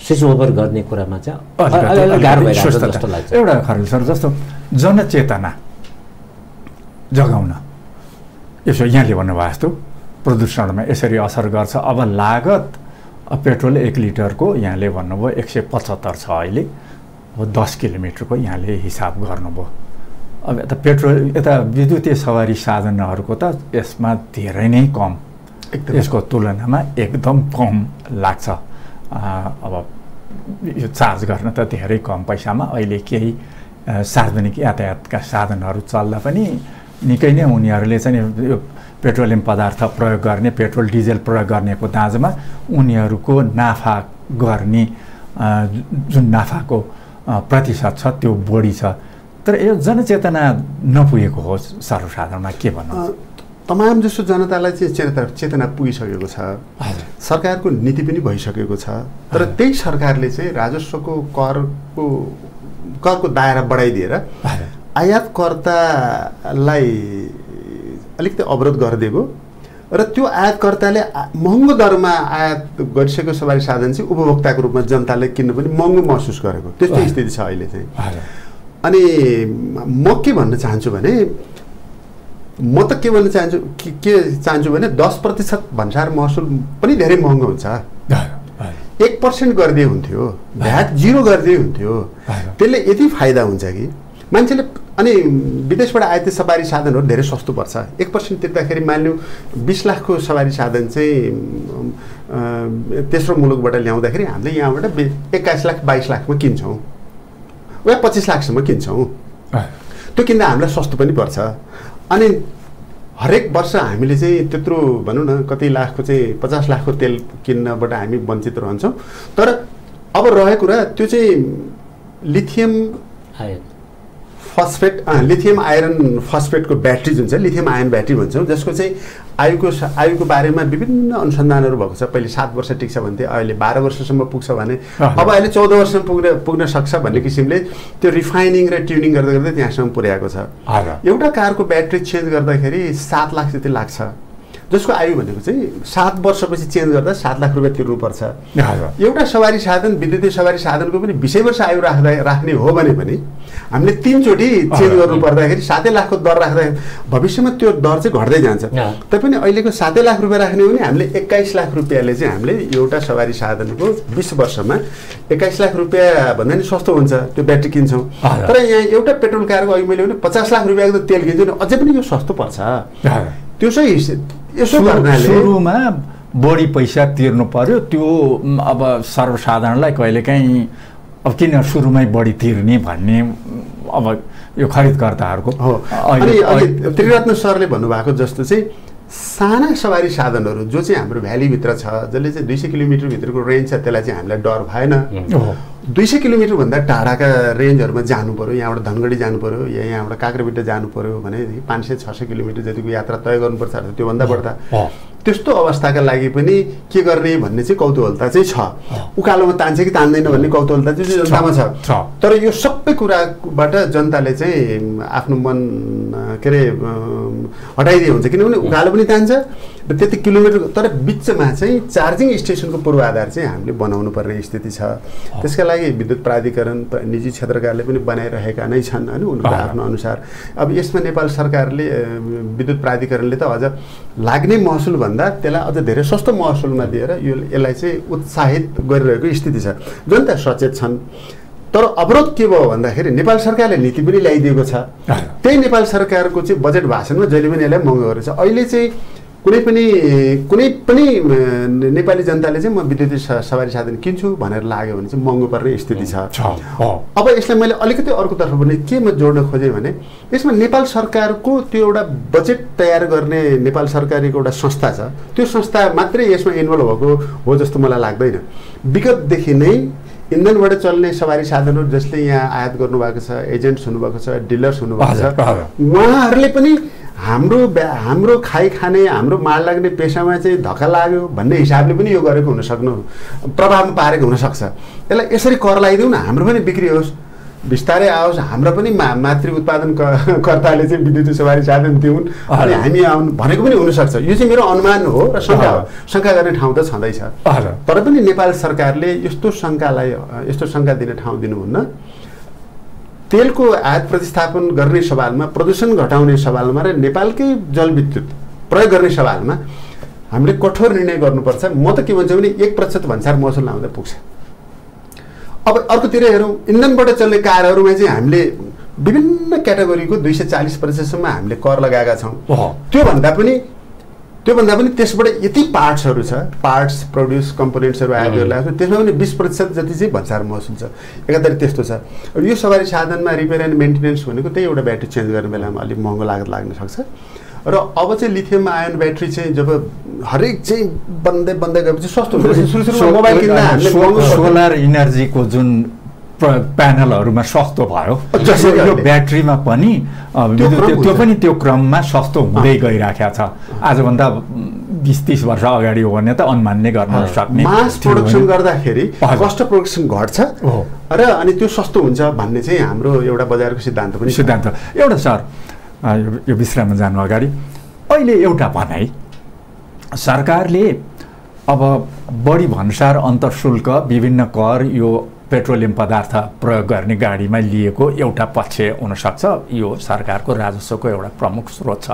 स्विच ओभर गर्ने कुरामा चाहिँ गाह्रो भइरहेको। जस्तो लाग्छ। एउटा खरेल सर जस्तो जनचेतना जगाउन। यसो यहाँले भन्नुभयो जस्तो प्रदूषणमा यसरी असर गर्छ। अब लागत पेट्रोल एक लिटरको यहाँले भन्नुभयो एक सय पचहत्तर छ अहिले। अब दस किलोमिटरको यहाँले हिसाब गर्नुभयो। अब यता पेट्रोल यता विद्युतीय सवारी साधनहरूको त यसमा धेरै नै कम। एकदम। यसको तुलनामा एकदम कम लाग्छ। अब यो चार्ज गर्न त धेरै कम पैसामा अहिले केही सार्वजनिक यातायातका साधनहरू चल्दा पनि निकै नै उनीहरूले चाहिँ यो पेट्रोलियम पदार्थ प्रयोग गर्ने पेट्रोल डिजेल प्रयोग गर्नेको दाँजोमा उनीहरूको नाफा गर्ने जुन नाफाको प्रतिशत छ त्यो बढी छ। तर यो जनचेतना नपुगेको हो सर्वसाधारणमा के भन्नु तमाम जसो जनतालाई चाहिँ चेतना चेतना पुगिसकेको छ। सरकारको नीति पनि भइसकेको छ। तर त्यही सरकारले चाहिँ राजस्वको करको करको दायरा बढाइदिएर आयातकर्तालाई अलिकति अवरोध गरिदिएको र त्यो आयातकर्ताले महँगो दरमा आयात गरिसकेको सवारी साधन चाहिँ उपभोक्ताको रूपमा जनताले किन्न पनि महँगो महसुस गरेको। त्यस्तो। स्थिति छ अहिले चाहिँ। अनि म के भन्न चाहन्छु भने म त के भन्न चाहन्छु के चाहन्छु भने दस प्रतिशत भन्सार महसुल पनि धेरै महँगो हुन्छ। एक पर्सेन्ट गरिदिए हुन्थ्यो भ्याट जिरो गरिदिए हुन्थ्यो। त्यसले यति फाइदा हुन्छ कि? मान्छेले अनि विदेशबाट आएको सवारी साधनहरू धेरै सस्तो पर्छ। एक पर्सेन्ट तिर्दाखेरि मानिलिउँ बिस लाखको सवारी साधन चाहिँ तेस्रो मुलुकबाट ल्याउँदाखेरि हामीले यहाँबाट एक्काइस लाख बाइस लाखमा किन्छौँ। वा पच्चिस लाखसम्म किन्छौँ। त्यो किन्दा हामीलाई सस्तो पनि पर्छ। अनि हरेक वर्ष हामीले चाहिँ त्यत्रो भनौँ न कति लाखको चाहिँ पचास लाखको तेल किन्नबाट हामी वञ्चित रहन्छौँ। तर अब रहेको कुरा त्यो चाहिँ लिथियम फस्फेट लिथियम आइरन फस्फेटको ब्याट्री जुन छ लिथियम आयन ब्याट्री भन्छौँ जसको चाहिँ आयुको आयुको बारेमा विभिन्न अनुसन्धानहरू भएको छ। पहिले सात वर्ष टिक्छ भन्थे अहिले बाह्र वर्षसम्म पुग्छ भने। अब अहिले चौध वर्षसम्म पुग्न पुग्न सक्छ भन्ने किसिमले त्यो रिफाइनिङ र ट्युनिङ गर्दै गर्दै त्यहाँसम्म पुर्याएको छ। एउटा कारको ब्याट्री चेन्ज गर्दाखेरि सात लाख जति लाग्छ। जसको आयु भनेको चाहिँ सात वर्षपछि चेन्ज गर्दा सात लाख रुपियाँ तिर्नुपर्छ एउटा सवारी साधन विद्युतीय सवारी साधनको पनि बिसै वर्ष आयु राख्दा राख्ने हो भने पनि हामीले तिनचोटि चेन्ज। गर्नु पर्दाखेरि सातै लाखको दर राख्दा भविष्यमा त्यो दर चाहिँ घट्दै जान्छ। तैपनि अहिलेको सातै लाख रुपियाँ राख्ने हो भने हामीले एक्काइस लाख रुपियाँले चाहिँ हामीले एउटा सवारी साधनको बिस वर्षमा एक्काइस लाख रुपियाँ भन्दा नि सस्तो हुन्छ त्यो ब्याट्री किन्छौँ। तर यहाँ एउटा पेट्रोल कारको अघि मैले भने पचास लाख रुपियाँको त तेल किन्छु भने अझै पनि यो सस्तो पर्छ त्यो चाहिँ यसो सुरुमा बढी पैसा तिर्नु पर्यो। त्यो अब सर्वसाधारणलाई कहिलेकाहीँ अब किन सुरुमै बढी तिर्ने भन्ने अब यो खरिदकर्ताहरूको हो। अहिले- अनि त्रिरत्न सरले भन्नुभएको जस्तो चाहिँ साना सवारी साधनहरू जो चाहिँ हाम्रो भ्यालीभित्र छ जसले चाहिँ दुई सय किलोमिटरभित्रको रेन्ज छ त्यसलाई चाहिँ हामीलाई डर भएन। दुई सय किलोमिटरभन्दा टाढाका रेन्जहरूमा जानु पऱ्यो यहाँबाट धनगढी जानु पऱ्यो या यहाँबाट काँक्रेबिट्टा जानु पऱ्यो भनेदेखि पाँच सय छ सय किलोमिटर जतिको यात्रा तय गर्नुपर्छ त्योभन्दा बढ्दा। त्यस्तो अवस्थाका लागि पनि के गर्ने भन्ने चाहिँ कौतूहलता चाहिँ छ। उकालोमा तान्छ कि तान्दैन भन्ने कौतूहलता चाहिँ जनतामा छ। तर यो सबै कुराबाट जनताले चाहिँ आफ्नो मन के अरे हटाइदिए हुन्छ। किनभने उकालो पनि तान्छ र त्यति किलोमिटर तर बिचमा चाहिँ चार्जिङ स्टेसनको पूर्वाधार चाहिँ हामीले बनाउनु पर्ने स्थिति छ। त्यसका लागि विद्युत प्राधिकरण निजी क्षेत्रकाले पनि बनाइरहेका नै छन् होइन? उनको अँ। आफ्नो अनुसार। अब यसमा नेपाल सरकारले विद्युत प्राधिकरणले त अझ लाग्ने महसुलभन्दा त्यसलाई अझ धेरै सस्तो महसुलमा दिएर यो यसलाई चाहिँ उत्साहित गरिरहेको स्थिति छ। जनता सचेत छन् तर अवरोध के भयो भन्दाखेरि नेपाल सरकारले नीति पनि ल्याइदिएको छ। त्यही नेपाल सरकारको चाहिँ बजेट भाषणमा जहिले पनि यसलाई महँगो गरेको छ अहिले चाहिँ कुनै पनि कुनै पनि नेपाली जनताले चाहिँ म विद्युतीय सवारी साधन किन्छु भनेर लाग्यो भने चाहिँ महँगो पर्ने स्थिति छ। अब यसलाई मैले अलिकति अर्कोतर्फ पनि के म जोड्न खोजेँ भने यसमा नेपाल सरकारको त्यो एउटा बजेट तयार गर्ने नेपाल सरकारको एउटा संस्था छ। त्यो संस्था मात्रै यसमा इन्भल्भ भएको हो जस्तो मलाई लाग्दैन। विगतदेखि नै इन्धनबाट चल्ने सवारी साधनहरू जसले यहाँ आयात गर्नुभएको छ एजेन्ट्स हुनुभएको छ डिलर्स हुनुभएको छ। उहाँहरूले पनि हाम्रो ब्या- हाम्रो खाइ खाने हाम्रो माल लाग्ने पेसामा चाहिँ धक्का लाग्यो भन्ने हिसाबले पनि यो गरेको हुन सक्नु प्रभावमा पारेको हुनसक्छ। यसलाई यसरी कर लगाइदिउँ न हाम्रो पनि बिक्री होस्। बिस्तारै आओस् हाम्रो पनि मा मातृ उत्पादन कर्ताले चाहिँ विद्युत सवारी साधन दिउन् अनि। हामी आउनु भनेको पनि हुनसक्छ। यो चाहिँ मेरो अनुमान हो र शङ्का हो। शङ्का गर्ने ठाउँ त छँदैछ। तर पनि नेपाल सरकारले यस्तो शङ्कालाई यस्तो शङ्का दिने ठाउँ दिनुहुन्न। तेलको आयात प्रतिस्थापन गर्ने सवालमा प्रदूषण घटाउने सवालमा र नेपालकै जलविद्युत प्रयोग गर्ने सवालमा हामीले कठोर निर्णय गर्नुपर्छ। म त के भन्छु भने एक प्रतिशत भन्सार महसुल लाउँदा पुग्छ। अब अर्कोतिर हेरौँ इन्धनबाट चल्ने कारहरूमा चाहिँ हामीले विभिन्न क्याटेगोरीको दुई सय चालिस प्रतिशतसम्म हामीले कर लगाएका छौँ। त्योभन्दा पनि त्योभन्दा पनि त्यसबाट यति पार्ट्सहरू छ पार्ट्स प्रड्युस कम्पोनेन्ट्सहरू आयो ल्याएको त्यसमा पनि बिस प्रतिशत जति चाहिँ भन्सार महसुल छ। एकातिर त्यस्तो छ। यो सवारी साधनमा रिपेयर एन्ड मेन्टेनेन्स भनेको त्यही एउटा ब्याट्री चेन्ज गर्ने बेलामा अलिक महँगो लागत लाग्न सक्छ। र अब चाहिँ लिथियम आयन ब्याट्री चाहिँ जब हरेक चाहिँ बन्दै बन्दै गएपछि सस्तो हुन्छ। सोलर इनर्जीको जुन प्यानलहरूमा सस्तो भयो जसरी यो। ब्याट्रीमा पनि त्यो। पनि त्यो क्रममा सस्तो हुँदै गइराखेको छ आजभन्दा बिस तिस वर्ष अगाडि हो भने त अनुमान्य गर्न सक्ने मास प्रोडक्सन गर्दाखेरि। कस्ट प्रोडक्सन घट्छ। र अनि त्यो सस्तो हुन्छ भन्ने चाहिँ हाम्रो एउटा बजारको सिद्धान्त पनि। सिद्धान्त एउटा सर यो- विश्राममा जानु अगाडि अहिले एउटा भनाइ सरकारले अब बढी भन्सार अन्तर्शुल्क विभिन्न कर यो पेट्रोलियम पदार्थ प्रयोग गर्ने गाडीमा लिएको एउटा पक्ष हुनसक्छ। यो सरकारको राजस्वको एउटा प्रमुख स्रोत छ।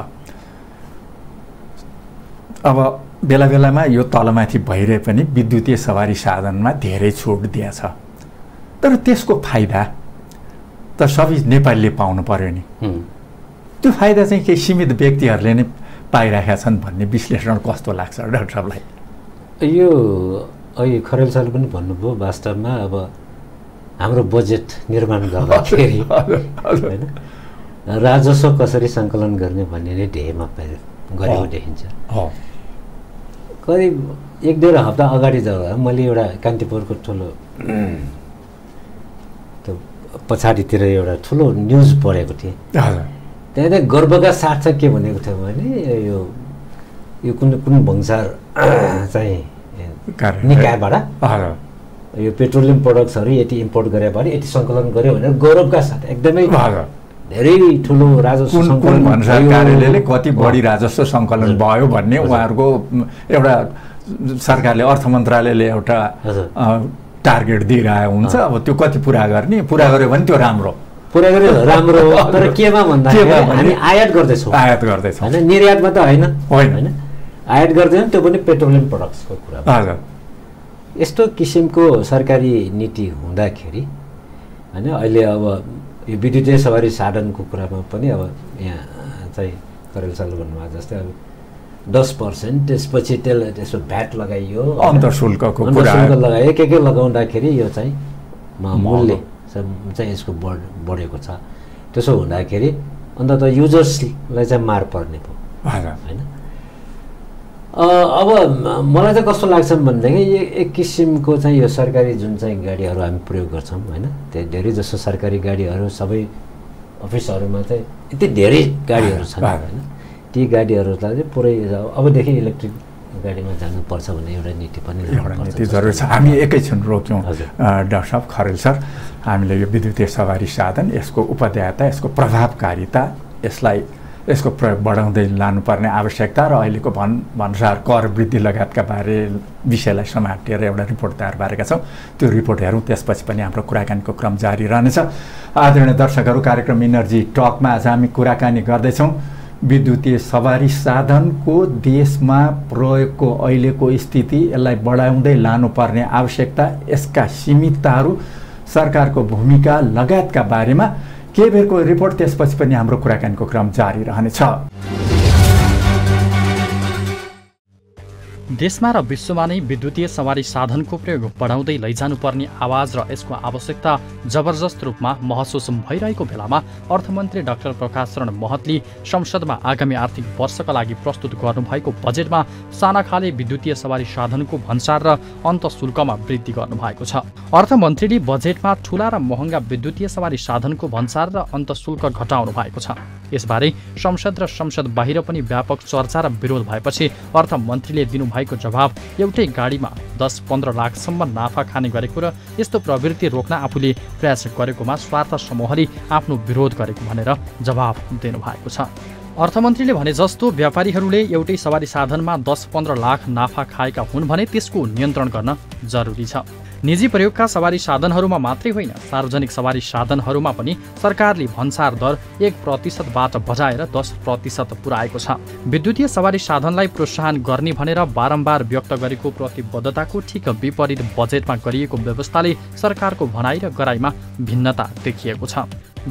अब बेला बेलामा यो तलमाथि भइरहे पनि विद्युतीय सवारी साधनमा धेरै छुट दिएछ। तर त्यसको फाइदा त सबै नेपालीले पाउनु पर्यो नि। त्यो फाइदा चाहिँ केही सीमित व्यक्तिहरूले नै पाइरहेका छन् भन्ने विश्लेषण कस्तो लाग्छ डाक्टर साहबलाई यो अहिले खरेल सरले पनि भन्नुभयो वास्तवमा अब हाम्रो बजेट निर्माण गर्दाखेरि। होइन? राजस्व कसरी सङ्कलन गर्ने भन्ने नै ध्येयमा गरेको। देखिन्छ। करिब एक डेढ हप्ता अगाडि जब मैले एउटा कान्तिपुरको ठुलो त्यो पछाडितिर एउटा ठुलो न्युज पढेको थिएँ। त्यहाँ चाहिँ गर्वका साथ चाहिँ के भनेको थियो भने यो यो कुन कुन भन्सार चाहिँ निकायबाट। यो पेट्रोलियम प्रडक्ट्सहरू यति इम्पोर्ट गरेबाट यति सङ्कलन गर्यो भनेर गौरवका साथ एकदमै धेरै ठुलो राजस्व। कार्यालयले कति बढी राजस्व सङ्कलन। भयो भन्ने। उहाँहरूको एउटा सरकारले अर्थ मन्त्रालयले एउटा टार्गेट दिइरहेको हुन्छ। अब त्यो कति पुरा गर्ने? पुरा गर्यो भने त्यो राम्रो। पुरा गरे राम्रो हो। तर केमा भन्दाखेरि भने? हामी आयात गर्दैछौँ। आयात गर्दैछौँ। होइन? निर्यातमा त होइन। होइन। आयात गर्दैछौँ। त्यो पनि पेट्रोलियम प्रडक्ट्सको कुरा यस्तो किसिमको सरकारी नीति हुँदाखेरि होइन अहिले अब यो विद्युतीय सवारी साधनको कुरामा पनि अब यहाँ चाहिँ करेल साल भन्नुभएको जस्तै अब दस पर्सेन्ट त्यसपछि त्यसलाई त्यसको भ्याट लगाइयो कुरा अन्तर्शुल्क लगायो के के लगाउँदाखेरि यो चाहिँ। मूल्य चाहिँ यसको बढ बढेको छ। त्यसो हुँदाखेरि अन्त त युजर्सलाई चाहिँ मार पर्ने भयो होइन। अब मलाई चाहिँ कस्तो लाग्छ भनेदेखि यो एक किसिमको चाहिँ यो सरकारी जुन चाहिँ गाडीहरू हामी प्रयोग गर्छौँ होइन? त्यो धेरै जसो सरकारी गाडीहरू सबै अफिसहरूमा चाहिँ यति धेरै गाडीहरू छन्। होइन? ती गाडीहरूलाई चाहिँ पुरै अब- अबदेखि इलेक्ट्रिक गाडीमा जानुपर्छ भन्ने एउटा नीति पनि नीति जरुरी छ। हामी एकैछिन रोक्यौँ। डाक्टर साहब खरेल सर हामीले यो विद्युतीय सवारी साधन यसको उपदेयता यसको प्रभावकारिता यसलाई यसको प्रयोग बढाउँदै लानुपर्ने आवश्यकता र अहिलेको भन् भन्सार कर वृद्धि लगायतका बारे विषयलाई समातेर एउटा रिपोर्ट तयार पारेका छौँ। त्यो रिपोर्ट हेरौँ त्यसपछि पनि हाम्रो कुराकानीको क्रम जारी रहनेछ। आदरणीय दर्शकहरू कार्यक्रम इनर्जी टकमा आज हामी कुराकानी गर्दैछौँ। विद्युतीय सवारी साधनको देशमा प्रयोगको अहिलेको स्थिति यसलाई बढाउँदै लानुपर्ने आवश्यकता यसका सीमितताहरू सरकारको भूमिका लगायतका बारेमा केही बेरको रिपोर्ट त्यसपछि पनि हाम्रो कुराकानीको क्रम जारी रहनेछ। देशमा र विश्वमा नै विद्युतीय सवारी साधनको प्रयोग बढाउँदै लैजानुपर्ने आवाज र यसको आवश्यकता जबरजस्त रूपमा महसुस भइरहेको बेलामा अर्थमन्त्री डाक्टर प्रकाश शरण महतले संसदमा आगामी आर्थिक वर्षका लागि प्रस्तुत गर्नुभएको बजेटमा साना खाले विद्युतीय सवारी साधनको भन्सार र अन्त शुल्कमा वृद्धि गर्नुभएको छ। अर्थमन्त्रीले बजेटमा ठुला र महँगा विद्युतीय सवारी साधनको भन्सार र अन्त शुल्क घटाउनु भएको छ। यसबारे संसद र संसद बाहिर पनि व्यापक चर्चा र विरोध भएपछि अर्थमन्त्रीले दिनुभएको जवाब एउटै गाडीमा दस पन्ध्र लाखसम्म नाफा खाने गरेको र यस्तो प्रवृत्ति रोक्न आफूले प्रयास गरेकोमा स्वार्थ समूहले आफ्नो विरोध गरेको भनेर जवाब दिनुभएको छ। अर्थमन्त्रीले भने जस्तो व्यापारीहरूले एउटै सवारी साधनमा दस पन्ध्र लाख नाफा खाएका हुन् भने त्यसको नियन्त्रण गर्न जरुरी छ। निजी प्रयोगका सवारी साधनहरूमा मात्रै होइन सार्वजनिक सवारी साधनहरूमा पनि सरकारले भन्सार दर एक प्रतिशतबाट बजाएर दस प्रतिशत पुर्याएको छ। विद्युतीय सवारी साधनलाई प्रोत्साहन गर्ने भनेर बारम्बार व्यक्त गरेको प्रतिबद्धताको ठिक विपरीत बजेटमा गरिएको व्यवस्थाले सरकारको भनाइ र गराइमा भिन्नता देखिएको छ।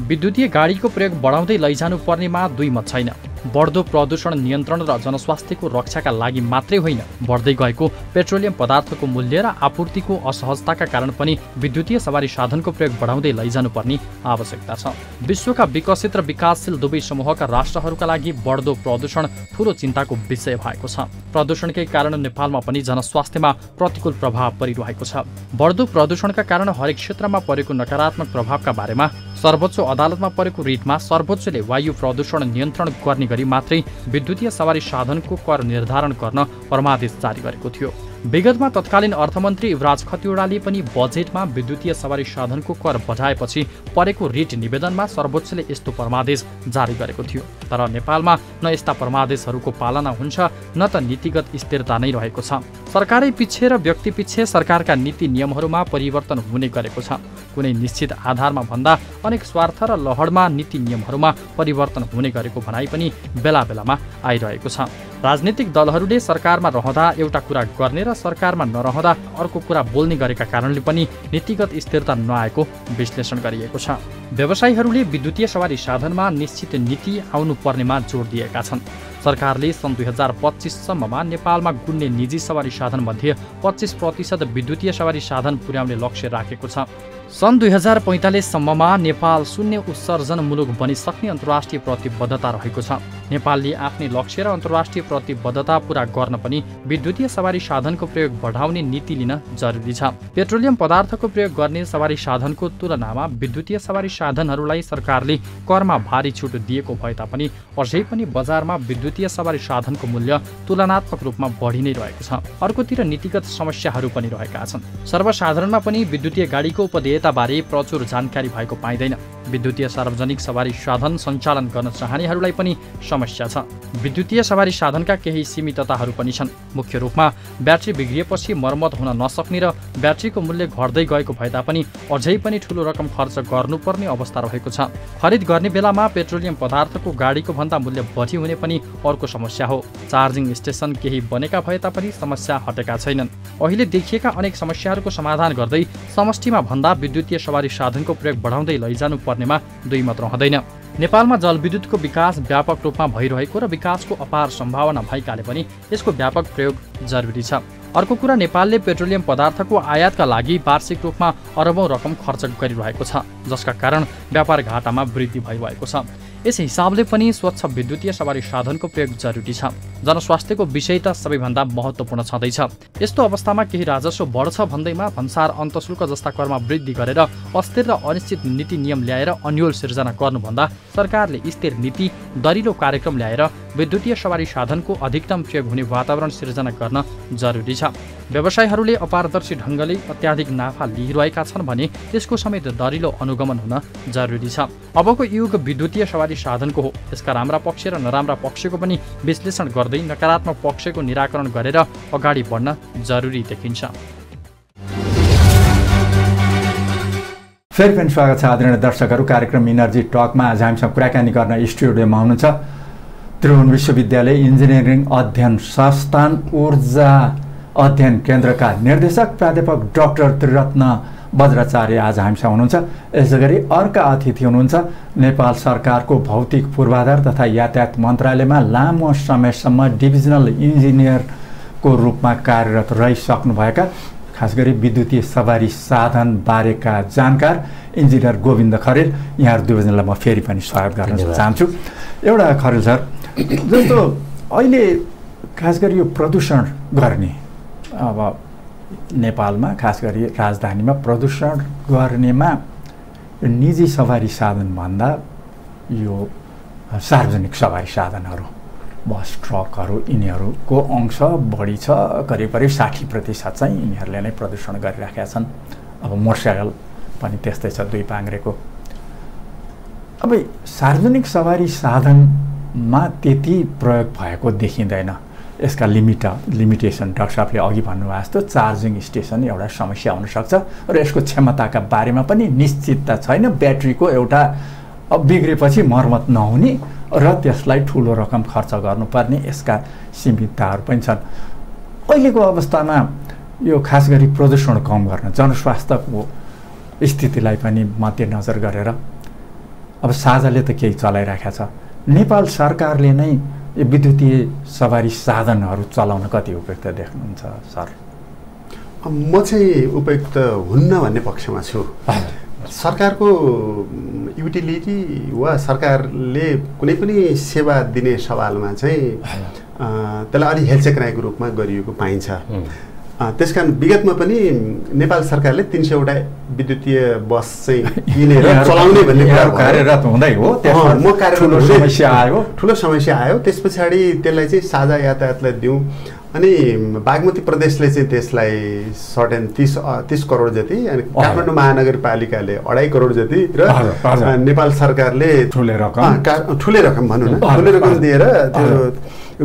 विद्युतीय गाडीको प्रयोग बढाउँदै लैजानु पर्नेमा दुई मत छैन। बढ्दो प्रदूषण नियन्त्रण र जनस्वास्थ्यको रक्षाका लागि मात्रै होइन बढ्दै गएको पेट्रोलियम पदार्थको मूल्य र आपूर्तिको असहजताका कारण पनि विद्युतीय सवारी साधनको प्रयोग बढाउँदै लैजानुपर्ने आवश्यकता छ। विश्वका विकसित र विकासशील दुवै समूहका राष्ट्रहरूका लागि बढ्दो प्रदूषण ठूलो चिन्ताको विषय भएको छ। प्रदूषणकै कारण नेपालमा पनि जनस्वास्थ्यमा प्रतिकूल प्रभाव परिरहेको छ। बढ्दो प्रदूषणका कारण हरेक क्षेत्रमा परेको नकारात्मक प्रभावका बारेमा सर्वोच्च अदालतमा परेको रिटमा सर्वोच्चले वायु प्रदूषण नियन्त्रण गर्ने गरी मात्रै विद्युतीय सवारी साधनको कर निर्धारण गर्न परमादेश जारी गरेको थियो। विगतमा तत्कालीन अर्थमन्त्री युवराज खतिवड़ाले पनि बजेटमा विद्युतीय सवारी साधनको कर बढाएपछि परेको रिट निवेदनमा सर्वोच्चले यस्तो परमादेश जारी गरेको थियो। तर नेपालमा न यस्ता परमादेशहरूको पालना हुन्छ न त नीतिगत स्थिरता नै रहेको छ। सरकारै पिच्छे र व्यक्ति पिच्छे सरकारका नीति नियमहरूमा परिवर्तन हुने गरेको छ। कुनै निश्चित आधारमा भन्दा अनेक स्वार्थ र लहरमा नीति नियमहरूमा परिवर्तन हुने गरेको भनाइ पनि बेला बेलामा आइरहेको छ। राजनीतिक दलहरूले सरकारमा रहँदा एउटा कुरा गर्ने र सरकारमा नरहँदा अर्को कुरा बोल्ने गरेका कारणले पनि नीतिगत स्थिरता नआएको विश्लेषण गरिएको छ। व्यवसायीहरूले विद्युतीय सवारी साधनमा निश्चित नीति आउनु पर्नेमा जोड दिएका छन्। सरकारले सन् दुई हजार पच्चिससम्ममा नेपालमा गुन्ने निजी सवारी साधनमध्ये पच्चिस प्रतिशत विद्युतीय सवारी साधन पुर्याउने लक्ष्य राखेको छ। सन् दुई हजार पैँतालिससम्ममा नेपाल शून्य उत्सर्जन मुलुक बनिसक्ने अन्तर्राष्ट्रिय प्रतिबद्धता रहेको छ। नेपालले आफ्नै लक्ष्य र अन्तर्राष्ट्रिय प्रतिबद्धता पूरा गर्न पनि विद्युतीय सवारी साधनको प्रयोग बढाउने नीति लिन जरुरी छ। पेट्रोलियम पदार्थको प्रयोग गर्ने सवारी साधनको तुलनामा विद्युतीय सवारी साधनहरूलाई सरकारले करमा भारी छुट दिएको भए तापनि अझै पनि बजारमा विद्युतीय सवारी साधनको मूल्य तुलनात्मक रूपमा बढी नै रहेको छ। अर्कोतिर नीतिगत समस्याहरू पनि रहेका छन्। सर्वसाधारणमा पनि विद्युतीय गाडीको उपदेयताबारे प्रचुर जानकारी भएको पाइँदैन। विद्युतीय सार्वजनिक सवारी साधन सञ्चालन गर्न चाहनेहरूलाई पनि समस्या छ। विद्युतीय सवारी साधनका केही सीमितताहरू पनि छन्। मुख्य रूपमा ब्याट्री बिग्रिएपछि मर्मत हुन नसक्ने र ब्याट्रीको मूल्य घट्दै गएको भए तापनि अझै पनि ठुलो रकम खर्च गर्नुपर्ने अवस्था रहेको छ। खरिद गर्ने बेलामा पेट्रोलियम पदार्थको गाडीको भन्दा मूल्य बढी हुने पनि अर्को समस्या हो। चार्जिङ स्टेसन केही बनेका भए तापनि समस्या हटेका छैनन्। अहिले देखिएका अनेक समस्याहरूको समाधान गर्दै समष्टिमा भन्दा विद्युतीय सवारी साधनको प्रयोग बढाउँदै लैजानु पर्नेमा दुई मत रहँदैन। नेपालमा जलविद्युतको विकास व्यापक रूपमा भइरहेको र विकासको अपार सम्भावना भएकाले पनि यसको व्यापक प्रयोग जरुरी छ। अर्को कुरा नेपालले पेट्रोलियम पदार्थको आयातका लागि वार्षिक रूपमा अरबौँ रकम खर्च गरिरहेको छ जसका कारण व्यापार घाटामा वृद्धि भइरहेको छ। यस हिसाबले पनि स्वच्छ विद्युतीय सवारी साधनको प्रयोग जरुरी छ। जनस्वास्थ्यको विषय त सबैभन्दा महत्त्वपूर्ण छँदैछ। यस्तो अवस्थामा केही राजस्व बढ्छ भन्दैमा भन्सार अन्तशुल्क जस्ता करमा वृद्धि गरेर अस्थिर र अनिश्चित नीति नियम ल्याएर अन्यल सिर्जना गर्नुभन्दा सरकारले स्थिर नीति दरिलो कार्यक्रम ल्याएर विद्युतीय सवारी साधनको अधिकतम प्रयोग हुने वातावरण सिर्जना गर्न जरुरी छ। व्यवसायीहरूले अपारदर्शी ढङ्गले अत्याधिक नाफा लिइरहेका छन् भने त्यसको समेत दरिलो अनुगमन हुन जरुरी छ। अबको युग विद्युतीय सवारी साधनको हो। यसका राम्रा पक्ष र नराम्रा पक्षको पनि विश्लेषण गर्दै नकारात्मक पक्षको निराकरण गरेर अगाडि बढ्न जरुरी देखिन्छ। फेरि पनि स्वागत छ आदरणीय दर्शकहरू। कार्यक्रम इनर्जी टकमा आज हामीसँग कुराकानी गर्न स्टुडियोमा हुनुहुन्छ त्रिभुवन विश्वविद्यालय इन्जिनियरिङ अध्ययन संस्थान ऊर्जा अध्ययन केन्द्रका निर्देशक प्राध्यापक डाक्टर त्रिरत्न वज्राचार्य आज हामीसँग हुनुहुन्छ। यसै गरी अर्का अतिथि हुनुहुन्छ। नेपाल सरकारको भौतिक पूर्वाधार तथा यातायात मन्त्रालयमा लामो समयसम्म डिभिजनल इन्जिनियरको रूपमा कार्यरत रहिसक्नुभएका खास गरी विद्युतीय सवारी साधन बारेका जानकार इन्जिनियर गोविन्द खरेल। यहाँहरू दुवैजनालाई म फेरि पनि स्वागत गर्न चाहन्छु। एउटा खरेल सर जस्तो अहिले खास गरी यो प्रदूषण गर्ने अब नेपालमा खास गरी राजधानीमा प्रदूषण गर्नेमा निजी सवारी साधनभन्दा यो सार्वजनिक सवारी साधनहरू बस ट्रकहरू यिनीहरूको अंश बढी छ करिब करिब साठी प्रतिशत चाहिँ यिनीहरूले नै प्रदूषण गरिराखेका छन्। अब मोटरसाइकल पनि त्यस्तै छ दुई पाङ्रेको अब सार्वजनिक सवारी साधनमा त्यति प्रयोग भएको देखिँदैन। यसका लिमिट लिमिटेसन डाक्टर साहबले अघि भन्नुभएको जस्तो चार्जिङ स्टेसन एउटा समस्या हुनसक्छ र यसको क्षमताका बारेमा पनि निश्चितता छैन। ब्याट्रीको एउटा बिग्रेपछि मर्मत नहुने र त्यसलाई ठुलो रकम खर्च गर्नुपर्ने यसका सीमितताहरू पनि छन्। अहिलेको अवस्थामा यो खास गरी प्रदूषण कम गर्न जनस्वास्थ्यको स्थितिलाई पनि मध्यनजर गरेर अब साझाले त केही चलाइरहेको छ। नेपाल सरकारले नै यो विद्युतीय सवारी साधनहरू चलाउन कति उपयुक्त देख्नुहुन्छ सर? म चाहिँ उपयुक्त हुन्न भन्ने पक्षमा छु। सरकारको युटिलिटी वा सरकारले कुनै पनि सेवा दिने सवालमा चाहिँ त्यसलाई अलिक हेलचेक्राएको रूपमा गरिएको पाइन्छ। त्यस कारण विगतमा पनि नेपाल सरकारले तिन सयवटा विद्युतीय बस चाहिँ किनेर चलाउने भन्ने कुरा कार्यरत हुँदै हो म कार्यरत समस्या आयो। ठुलो समस्या आयो। त्यस पछाडि त्यसलाई चाहिँ साझा यातायातलाई दिउँ। अनि बागमती प्रदेशले चाहिँ त्यसलाई सर्टेन तिस तिस करोड जति अनि काठमाडौँ महानगरपालिकाले अढाई करोड जति र नेपाल सरकारले ठुले रकम। ठुले रकम भनौँ न। ठुले रकम दिएर त्यो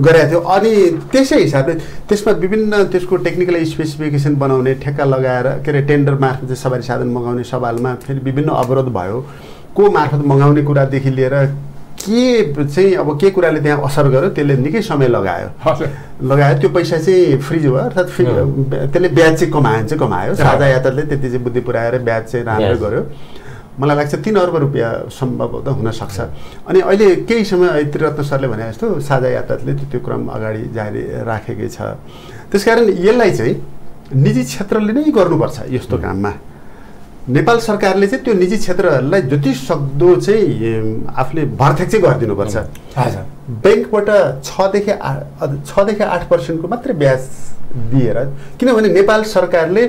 गरेको थियो। अनि त्यसै हिसाबले त्यसमा विभिन्न त्यसको टेक्निकल स्पेसिफिकेसन बनाउने ठेक्का लगाएर के अरे टेन्डर मार्फत चाहिँ सवारी साधन मगाउने सवालमा फेरि विभिन्न अवरोध भयो। को मार्फत मगाउने कुरादेखि लिएर के चाहिँ अब के कुराले त्यहाँ असर गर्यो त्यसले निकै समय लगायो। लगायो त्यो पैसा चाहिँ फ्रिज भयो अर्थात् त्यसले ब्याज चाहिँ कमायो चाहिँ कमायो। साझा यातायातले त्यति चाहिँ बुद्धि पुऱ्याएर ब्याज चाहिँ राम्रो गर्यो। मलाई लाग्छ तिन अर्ब रुपियाँ सम्भवतः हुनसक्छ। अनि अहिले केही समय त्रिरत्न सरले भने जस्तो साझा यातायातले त्यो क्रम अगाडि जारी राखेकै छ। त्यसकारण यसलाई चाहिँ निजी क्षेत्रले नै गर्नुपर्छ यस्तो काममा। नेपाल सरकारले चाहिँ त्यो निजी क्षेत्रहरूलाई जति सक्दो चाहिँ आफूले भरथेक चाहिँ गरिदिनुपर्छ। ब्याङ्कबाट छदेखि आठ छदेखि आठ पर्सेन्टको मात्रै ब्याज दिएर किनभने नेपाल सरकारले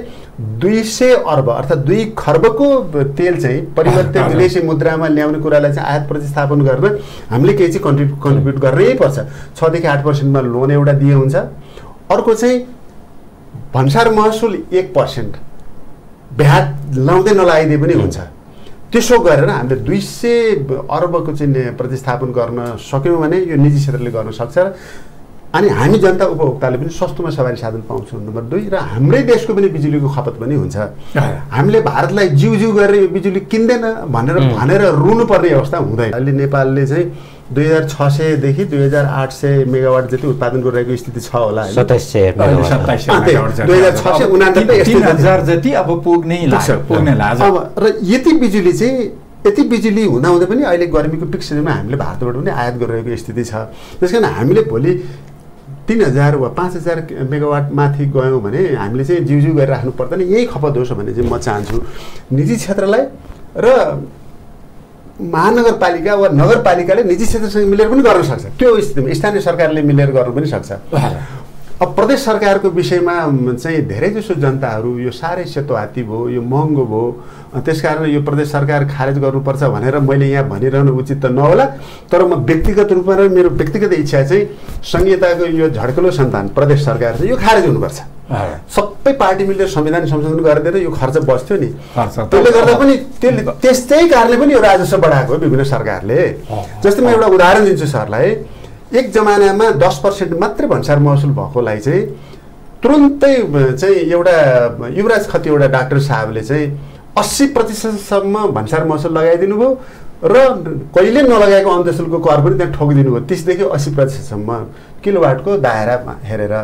दुई सय अर्ब अर्थात् दुई खर्बको तेल चाहिँ परिवर्तित विदेशी मुद्रामा ल्याउने कुरालाई चाहिँ आयात प्रतिस्थापन गर्न हामीले केही चाहिँ कन्ट्रिब्यु कन्ट्रिब्युट गर्नै पर्छ। छदेखि आठ पर्सेन्टमा लोन एउटा दिए हुन्छ अर्को चाहिँ भन्सार महसुल एक पर्सेन्ट। भ्याट लाउँदै नलाइदिए पनि हुन्छ। त्यसो गरेर हामीले दुई सय अर्बको चाहिँ प्रतिस्थापन गर्न सक्यौँ भने यो निजी क्षेत्रले गर्न सक्छ अनि हामी जनता उपभोक्ताले पनि सस्तोमा सवारी साधन पाउँछौँ नम्बर दुई र हाम्रै देशको पनि बिजुलीको खपत पनि हुन्छ। हामीले भारतलाई जिउ जिउ गरेर यो बिजुली किन्दैन भनेर भनेर रुनुपर्ने अवस्था हुँदैन। अहिले नेपालले चाहिँ दुई हजार छ सयदेखि दुई हजार आठ सय मेगावाट जति उत्पादन गरिरहेको स्थिति छ होला सत्ताइस सय दुई हजार छ सय उनानब्बे जति अब पुग्ने पुग्ने अब र यति बिजुली चाहिँ यति बिजुली हुँदाहुँदै पनि अहिले गर्मीको पिक सिजनमा हामीले भारतबाट पनि आयात गरिरहेको स्थिति छ। त्यस कारण हामीले भोलि तिन हजार वा पाँच हजार मेगावाट माथि गयौँ भने हामीले चाहिँ जिउ जिउ गरेर राख्नु पर्दैन। यही खपत होस् भन्ने चाहिँ म चाहन्छु। निजी क्षेत्रलाई र महानगरपालिका वा नगरपालिकाले निजी क्षेत्रसँग मिलेर पनि गर्न सक्छ। त्यो स्थितिमा स्थानीय सरकारले मिलेर गर्नु पनि सक्छ। अब प्रदेश सरकारको विषयमा चाहिँ धेरै जसो जनताहरू यो साह्रै सेतो हात्ती भयो यो महँगो भयो त्यस कारण यो प्रदेश सरकार खारेज गर्नुपर्छ भनेर मैले यहाँ भनिरहनु उचित त नहोला तर म व्यक्तिगत रूपमा र मेरो व्यक्तिगत इच्छा चाहिँ संहिताको यो झड्कलो सन्तान प्रदेश सरकार चाहिँ यो खारेज हुनुपर्छ। सबै पार्टी मिलेर संविधान संशोधन गरिदिएर यो खर्च बस्थ्यो नि। त्यसले गर्दा पनि त्यसले त्यस्तै कारणले पनि यो राजस्व बढाएको हो विभिन्न सरकारले। जस्तै म एउटा उदाहरण दिन्छु सरलाई। एक जमानामा दस पर्सेन्ट मात्रै भन्सार महसुल भएकोलाई चाहिँ तुरुन्तै चाहिँ एउटा युवराज खती एउटा डाक्टर साहबले चाहिँ अस्सी प्रतिशतसम्म भन्सार महसुल लगाइदिनु भयो र कहिले नलगाएको अन्त्यशुल्कको कर पनि त्यहाँ ठोकिदिनु भयो तिसदेखि अस्सी प्रतिशतसम्म किलोवाटको दायरा हेरेर।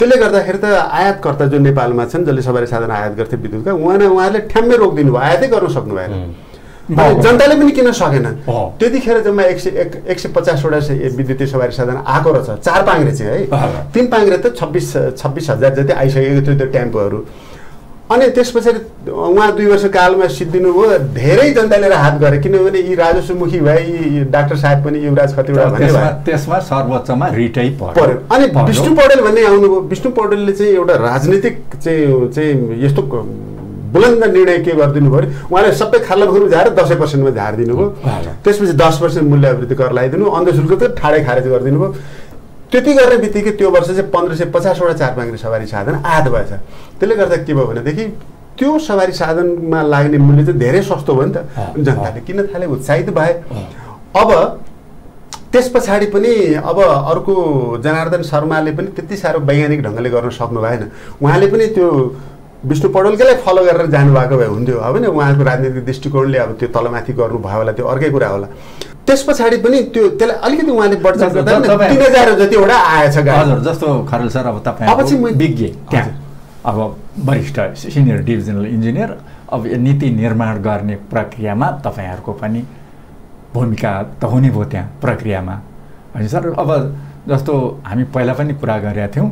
त्यसले गर्दाखेरि त आयातकर्ता जो नेपालमा छन् जसले सवारी साधन आयात गर्थे विद्युतका उहाँ उहाँले ठ्याम्मै रोकिदिनु भयो आयातै गर्न सक्नु भएन जनताले पनि किन सकेन। त्यतिखेर जम्मा एक सय एक एक सय पचासवटा विद्युतीय सवारी साधन आएको रहेछ। चार पाङ्रे चाहिँ है। तिन पाङ्रे त छब्बिस छब्बिस हजार जति आइसकेको थियो त्यो टेम्पोहरू। अनि त्यस पछाडि उहाँ दुई वर्ष कालमा सिद्धिनु भयो धेरै जनताले हात गरे। किनभने यी राजस्वमुखी भए यी डाक्टर साहेब पनि युवराज कतिवटा भन्ने त्यसमा सर्वोच्चमा रिटै पर्यो। अनि विष्णु पौडेल भन्ने आउनुभयो। विष्णु पौडेलले चाहिँ एउटा राजनीतिक चाहिँ चाहिँ यस्तो बुलन्द निर्णय के गरिदिनु पऱ्यो उहाँले सबै खाल्लाखुर झारेर दसैँ पर्सेन्टमा झारिदिनु भयो। त्यसपछि दस पर्सेन्ट मूल्य अभिवृद्धि कर लगाइदिनु अन्धशुल्क त ठाडै खारेज गरिदिनु भयो। त्यति गर्ने बित्तिकै त्यो वर्ष चाहिँ पन्ध्र सय पचासवटा चार पाङ्रे सवारी साधन आद भएछ। त्यसले गर्दा के भयो भनेदेखि त्यो सवारी साधनमा लाग्ने मूल्य चाहिँ धेरै सस्तो भयो नि त जनताले। किन थाले? उत्साहित भए। अब त्यस पछाडि पनि अब अर्को जनार्दन शर्माले पनि त्यति साह्रो वैज्ञानिक ढङ्गले गर्न सक्नु भएन उहाँले पनि त्यो विष्णु पौडेलकै फलो गरेर जानुभएको भए हुन्थ्यो। अब नि उहाँको राजनीतिक दृष्टिकोणले अब त्यो तलमाथि गर्नुभयो होला त्यो अर्कै कुरा होला। त्यस पछाडि पनि त्यो त्यसलाई अलिकति उहाँले बढ्छ तिन हजार जतिवटा आएछ हजुर जस्तो खरेल सर अब तपाईँ अब चाहिँ विज्ञ त्यहाँ। अब वरिष्ठ सिनियर डिभिजनल इन्जिनियर अब नीति निर्माण गर्ने प्रक्रियामा तपाईँहरूको पनि भूमिका त हुने भयो त्यहाँ प्रक्रियामा। होइन सर अब जस्तो हामी पहिला पनि कुरा गरेका थियौँ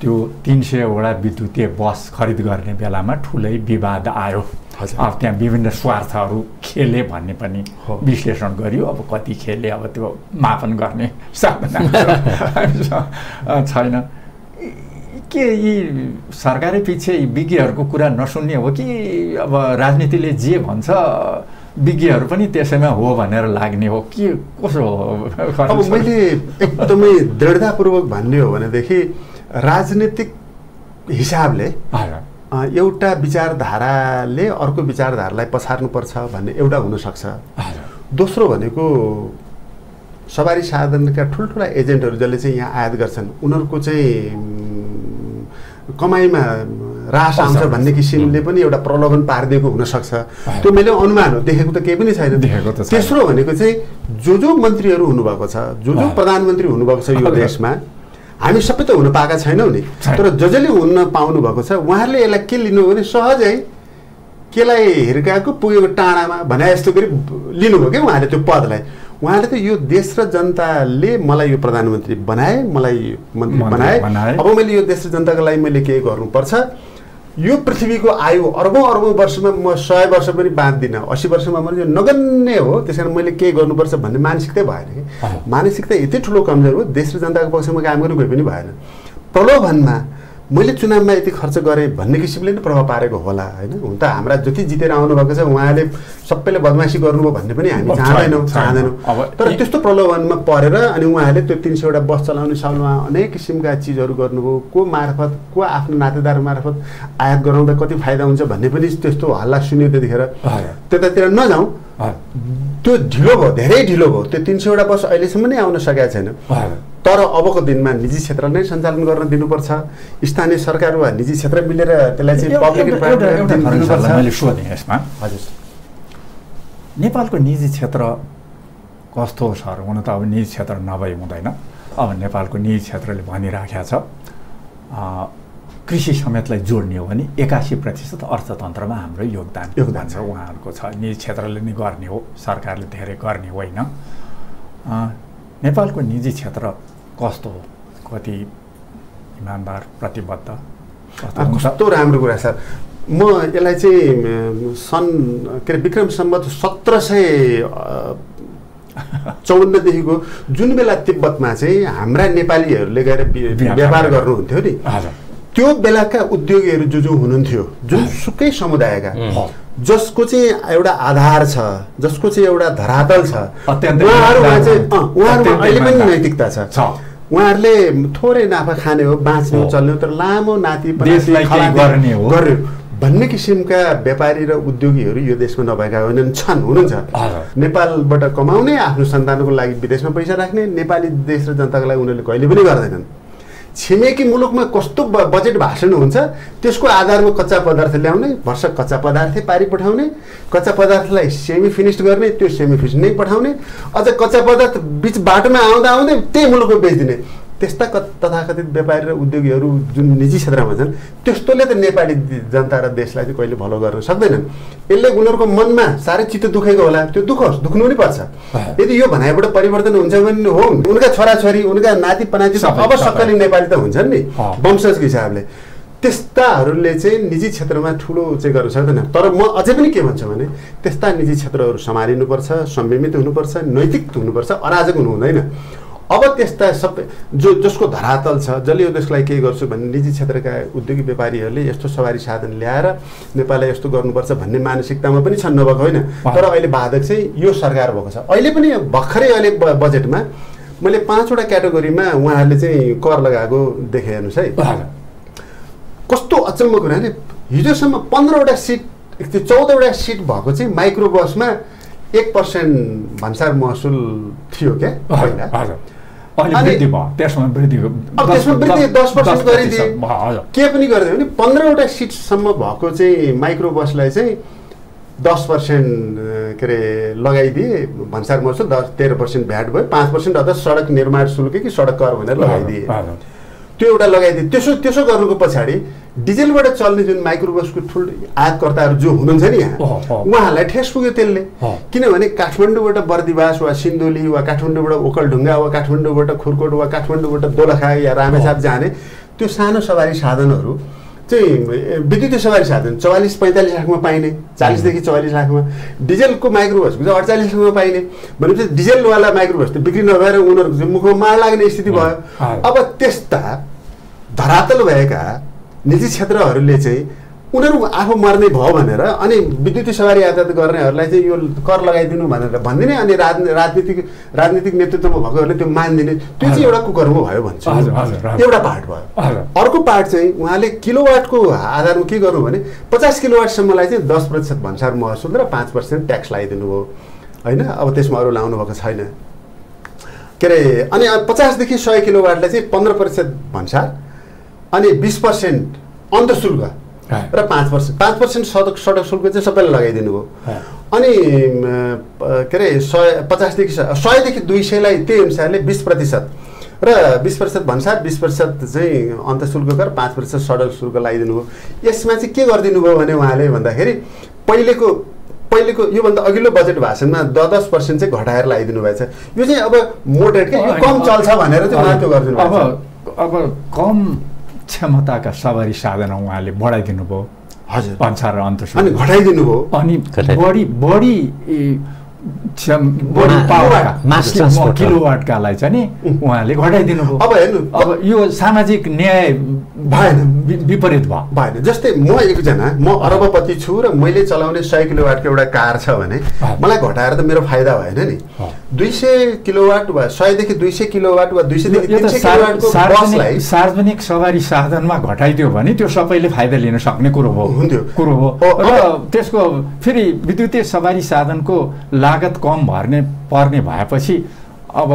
त्यो तिन सयवटा विद्युतीय बस खरिद गर्ने बेलामा ठुलै विवाद आयो। अब त्यहाँ विभिन्न स्वार्थहरू खेले भन्ने पनि हो। विश्लेषण गरियो। अब कति खेले अब त्यो मापन गर्ने साधन छैन। के यी सरकारै पछि यी विज्ञहरूको कुरा नसुन्ने हो कि अब राजनीतिले जे भन्छ विज्ञहरू पनि त्यसैमा हो भनेर लाग्ने हो? के कसो हो? अब मैले एकदमै दृढतापूर्वक भन्ने हो भनेदेखि राजनीतिक हिसाबले एउटा विचारधाराले अर्को विचारधारालाई पछार्नुपर्छ भन्ने एउटा हुनसक्छ। दोस्रो भनेको सवारी साधनका ठुल्ठुला एजेन्टहरू जसले चाहिँ यहाँ आयात गर्छन् उनीहरूको चाहिँ कमाइमा रास आउँछ भन्ने किसिमले पनि एउटा प्रलोभन पारिदिएको हुनसक्छ। त्यो मैले अनुमान हो देखेको त केही पनि छैन। देखेको। तेस्रो भनेको चाहिँ जो जो मन्त्रीहरू हुनुभएको छ जो जो। प्रधानमन्त्री हुनुभएको छ यो। देशमा हामी सबै त हुन पाएका छैनौँ नि। तर ज जसले हुन पाउनु भएको छ उहाँहरूले यसलाई के लिनु भने सहजै केलाई हिर्काएको पुगेको टाढामा भने जस्तो गरी लिनुभयो क्या उहाँले त्यो पदलाई उहाँले त यो देश र जनताले मलाई यो प्रधानमन्त्री बनाए मलाई मन्त्री बनाए। अब मैले यो देश र जनताको लागि मैले के गर्नुपर्छ यो पृथ्वीको आयु अर्बौँ अर्बौँ वर्षमा म सय वर्ष पनि बाँच्दिनँ असी वर्षमा मैले यो नगन्य हो। त्यस कारण मैले केही गर्नुपर्छ भन्ने मानसिकतै भएन कि। मानसिकता यति ठुलो कमजोर हो देश र जनताको पक्षमा काम गर्नु कोही पनि भएन। प्रलोभनमा मैले चुनावमा यति खर्च गरेँ भन्ने किसिमले नै प्रभाव पारेको होला होइन? हुन त हाम्रा जति जितेर आउनुभएको छ उहाँले सबैले बदमासी गर्नुभयो भन्ने पनि हामी चाहँदैनौँ। चाहँदैनौँ। तर त्यस्तो प्रलोभनमा परेर अनि उहाँले त्यो तिन सयवटा बस चलाउने सालमा अनेक किसिमका चिजहरू गर्नुभयो। को मार्फत को आफ्नो नातेदार मार्फत आयात गराउँदा कति फाइदा हुन्छ भन्ने पनि त्यस्तो हल्ला सुन्यो त्यतिखेर। त्यतातिर नजाउँ। त्यो ढिलो भयो धेरै ढिलो भयो। त्यो तिन सयवटा बस अहिलेसम्म नै आउन सकेको छैन। तर अबको दिनमा निजी क्षेत्र नै सञ्चालन गर्न दिनुपर्छ। स्थानीय सरकार वा निजी क्षेत्र मिलेर त्यसलाई चाहिँ पब्लिक सोधेँ यसमा। हजुर। नेपालको निजी क्षेत्र कस्तो हो सर हुन त अब निजी क्षेत्र नभई हुँदैन। अब नेपालको निजी क्षेत्रले भनिराखेको छ। कृषि समेतलाई जोड्ने हो भने एकासी प्रतिशत अर्थतन्त्रमा हाम्रो योगदान योगदान छ। उहाँहरूको छ। निजी क्षेत्रले नै गर्ने हो सरकारले धेरै गर्ने होइन। नेपालको निजी क्षेत्र कस्तो हो? कति इमान्दार प्रतिबद्ध? कस्तो राम्रो कुरा सर म यसलाई चाहिँ सन् के अरे विक्रम सम्बत सत्र सय चौवन्नदेखिको जुन बेला तिब्बतमा चाहिँ हाम्रा नेपालीहरूले गएर व्यापार व्यापार गर्ने। गर्नुहुन्थ्यो नि हजुर। त्यो बेलाका उद्योगीहरू जो जो हुनुहुन्थ्यो जुन सुकै समुदायका। जसको चाहिँ एउटा आधार छ जसको चाहिँ एउटा धरातल छ उहाँहरूमा चाहिँ अहिले पनि। नैतिकता छ। उहाँहरूले थोरै नाफा खाने हो बाँच्ने। चल्ने हो तर लामो नाति गर्ने हो। भन्ने किसिमका व्यापारी र उद्योगीहरू यो देशमा नभएका होइनन् छन् हुनुहुन्छ। नेपालबाट कमाउने आफ्नो सन्तानको लागि विदेशमा पैसा राख्ने नेपाली देश र जनताको लागि उनीहरूले कहिले पनि गर्दैनन् छिमेकी मुलुकमा कस्तो बजेट भाषण हुन्छ त्यसको आधारमा कच्चा पदार्थ ल्याउने वर्ष कच्चा पदार्थै पारि पठाउने कच्चा पदार्थलाई सेमी फिनिस्ड गर्ने त्यो सेमी फिनिस्ड नै पठाउने अझ कच्चा पदार्थ बिच बाटोमा आउँदा आउँदै त्यही मुलुकमा बेचिदिने। त्यस्ता क तथाकथित व्यापारी र उद्योगीहरू जुन निजी क्षेत्रमा छन् त्यस्तोले त नेपाली जनता र देशलाई चाहिँ कहिले भलो गर्न सक्दैनन्। यसले उनीहरूको मनमा साह्रै चित्त दुखेको होला। त्यो दुखोस् दुख्नु पनि पर्छ। यदि यो भनाइबाट परिवर्तन हुन्छ भने हो। उनका छोराछोरी उनका नाति पनाति अब। सक्कली नेपाली त हुन्छन् नि। वंशजको हिसाबले। त्यस्ताहरूले चाहिँ निजी क्षेत्रमा ठुलो चाहिँ गर्न सक्दैन तर म अझै पनि के भन्छु भने त्यस्ता निजी क्षेत्रहरू सम्हालिनुपर्छ संयमित हुनुपर्छ नैतिक हुनुपर्छ अराजक हुनु हुँदैन अब त्यस्ता सबै जो जसको धरातल छ जसले यो देशलाई के गर्छु भन्ने निजी क्षेत्रका उद्योगी व्यापारीहरूले यस्तो सवारी साधन ल्याएर नेपाललाई यस्तो गर्नुपर्छ भन्ने मानसिकतामा पनि छन् नभएको होइन। तर अहिले बाधक चाहिँ यो सरकार भएको छ। अहिले पनि भर्खरै अहिले बजेटमा मैले पाँचवटा क्याटेगोरीमा उहाँहरूले चाहिँ कर लगाएको देखेँ हेर्नुहोस् है। कस्तो अचम्म कुरा नि हिजोसम्म पन्ध्रवटा सिट त्यो चौधवटा सिट भएको चाहिँ माइक्रो बसमा एक पर्सेन्ट भन्सार महसुल थियो क्या? पहिला अहिले वृद्धि भयो त्यसमा वृद्धि अब त्यसमा वृद्धि दस पर्सेन्ट गरिदिए हजुर। के पनि गरिदियो भने पन्ध्रवटा सिटसम्म भएको चाहिँ माइक्रो बसलाई चाहिँ दस पर्सेन्ट के अरे लगाइदिए भन्सार महसुल दस तेह्र पर्सेन्ट भ्याट भयो पाँच पर्सेन्ट अझ सडक निर्माण शुल्क कि सडक कर भनेर लगाइदिए। त्यो एउटा लगाइदिए त्यसो त्यसो गर्नुको पछाडि डिजेलबाट चल्ने जुन माइक्रोबसको ठुलो आयातकर्ताहरू जो हुनुहुन्छ नि यहाँ। उहाँहरूलाई ठेस पुग्यो त्यसले। किनभने काठमाडौँबाट बर्दिवास वा सिन्धुली वा काठमाडौँबाट ओखलढुङ्गा वा काठमाडौँबाट खुरकोट वा काठमाडौँबाट दोलखा या रामेछाप जाने त्यो सानो सवारी साधनहरू चाहिँ विद्युतीय सवारी साधन चौवालिस पैँतालिस लाखमा पाइने चालिसदेखि चौवालिस लाखमा। डिजेलको माइक्रोबसको चाहिँ अडचालिस लाखमा पाइने। भनेपछि डिजेलवाला माइक्रोबस त बिक्री नभएर उनीहरूको चाहिँ मुखमा मार लाग्ने स्थिति भयो। अब त्यस्ता धरातल भएका निजी क्षेत्रहरूले चाहिँ उनीहरू आफू मर्ने भयो भनेर अनि विद्युतीय सवारी यातायात गर्नेहरूलाई चाहिँ यो कर लगाइदिनु भनेर भनिदिने अनि राजनी राजनीतिक राजनीतिक नेतृत्वमा भएकोहरूले त्यो मानिदिने त्यो चाहिँ। एउटा कुकर्म भयो भन्छु। एउटा पार्ट भयो। अर्को पार्ट चाहिँ उहाँले किलोवाटको आधारमा के गर्नु भने पचास किलोवाटसम्मलाई चाहिँ दस प्रतिशत भन्सार महसुल र पाँच पर्सेन्ट ट्याक्स लगाइदिनु भयो होइन अब त्यसमा अरू लाउनु भएको छैन के अरे अनि पचासदेखि सय किलोवाटलाई चाहिँ पन्ध्र प्रतिशत भन्सार अनि बिस पर्सेन्ट अन्तशुल्क। र पाँच पर्सेन्ट पाँच पर्सेन्ट सडक सडक शुल्क चाहिँ सबैलाई लगाइदिनु भयो। अनि के अरे सय पचासदेखि सयदेखि दुई सयलाई त्यही अनुसारले बिस प्रतिशत। र बिस प्रतिशत भन्सार बिस प्रतिशत चाहिँ अन्तशुल्क कर पाँच प्रतिशत सडक शुल्क लगाइदिनु भयो यसमा चाहिँ के गरिदिनु भयो भने उहाँले भन्दाखेरि पहिलेको पहिलेको योभन्दा अघिल्लो बजेट भाषणमा द दस पर्सेन्ट चाहिँ घटाएर लगाइदिनु भएछ। यो चाहिँ अब मोटेड क्या यो कम चल्छ भनेर चाहिँ उहाँले त्यो गरिदिनु अब अब कम क्षमताका सवारी साधन उहाँले बढाइदिनु भयो हजुर। भन्सार र अनि घटाइदिनु भयो अनि बढी बढी। किलोवाटकालाई चाहिँ नि उहाँले घटाइदिनु भयो अब हेर्नु। अब यो सामाजिक न्याय भएन। विपरीत भयो भएन जस्तै म एकजना म अरबपति छु र मैले चलाउने सय किलोवाटको एउटा कार छ भने। मलाई घटाएर त मेरो फाइदा भएन नि। दुई सय किलोवाट वा सयदेखि दुई सय किलोवाट वा दुई सयदेखि सार्वजनिक सवारी साधनमा घटाइदियो भने त्यो सबैले फाइदा लिन सक्ने कुरो हो हुन्थ्यो। कुरो हो र त्यसको फेरि विद्युतीय सवारी साधनको लागत कम भर्ने पर्ने भएपछि अब